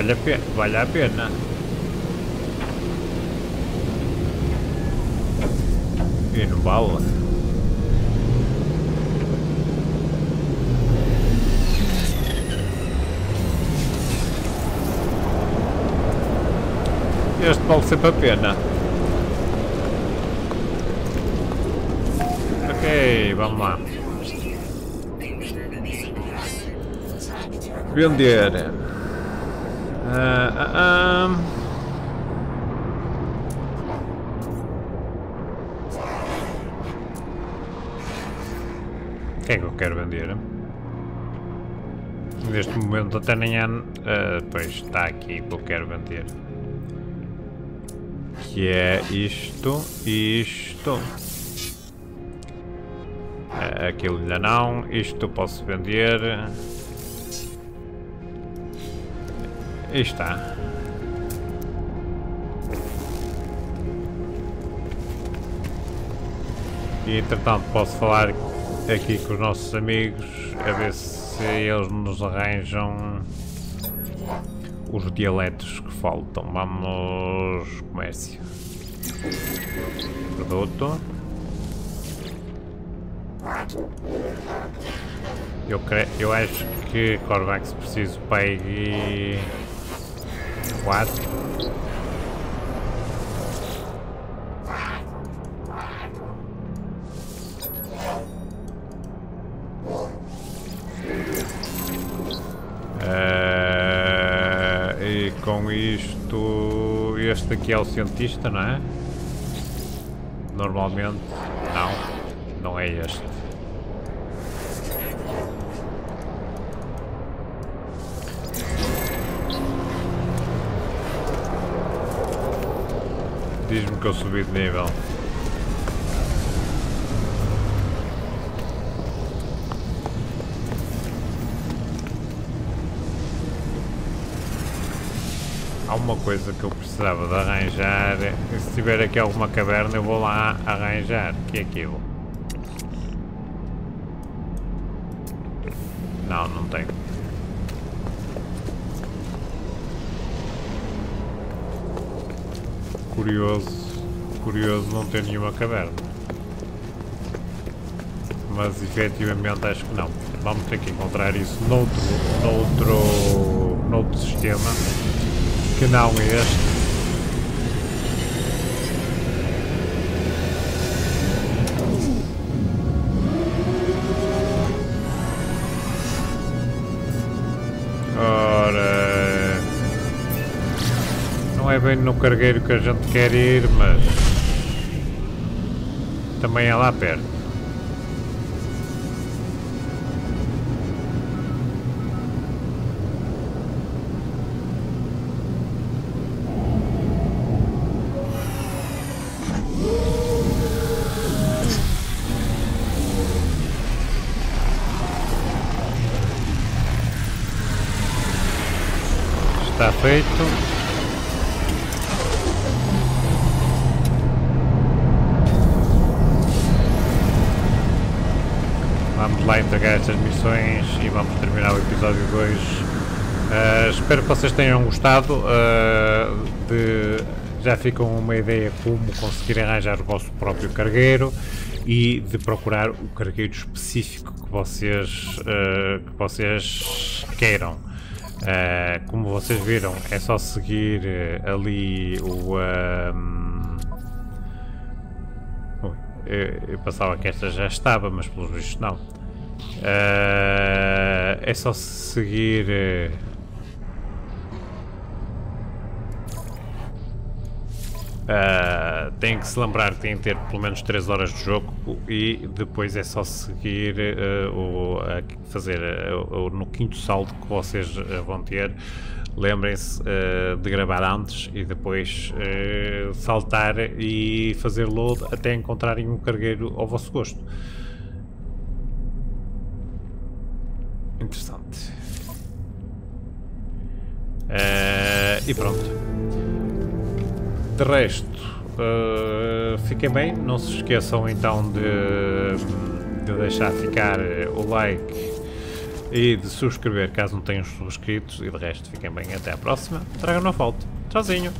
S1: vale a pena, vale a pena. E não bala. Este vale sempre a pena. Ok, vamos lá. Vender. Uh, ah, um... Ah, ah. que é que eu quero vender? Neste momento até nem há... Uh, pois, está aqui que eu quero vender. Que é isto, isto. Uh, aquilo ainda não, isto posso vender. Está. E entretanto posso falar aqui com os nossos amigos a ver se eles nos arranjam os dialetos que faltam. Vamos comércio. Produto. Eu, cre... Eu acho que Corvax preciso pegue quatro. Uh, e com isto, este aqui é o cientista, não é? Normalmente, não, não é este. porque eu subi de nível. Há uma coisa que eu precisava de arranjar. Se tiver aqui alguma caverna, eu vou lá arranjar. Que é aquilo? para nenhuma caverna. Mas efetivamente acho que não. Vamos ter que encontrar isso noutro, noutro, noutro sistema que não é este. É bem no cargueiro que a gente quer ir, mas também é lá perto. tenham gostado. Uh, de, já ficam uma ideia como conseguir arranjar o vosso próprio cargueiro e de procurar o cargueiro específico que vocês, uh, que vocês queiram. Uh, como vocês viram, é só seguir ali o. Um... Eu, pensava que esta já estava, mas pelos vistos não. Uh, é só seguir Uh, tem que se lembrar que tem que ter pelo menos 3 horas de jogo e depois é só seguir uh, o, a fazer uh, no quinto salto que vocês vão ter. Lembrem-se de gravar antes e depois saltar e fazer load até encontrarem um cargueiro ao vosso gosto. Interessante. e pronto de resto, uh, fiquem bem. Não se esqueçam então de, de deixar ficar eh, o like e de subscrever caso não tenham subscritos. E de resto, fiquem bem. Até à próxima. trago não volta Tchauzinho.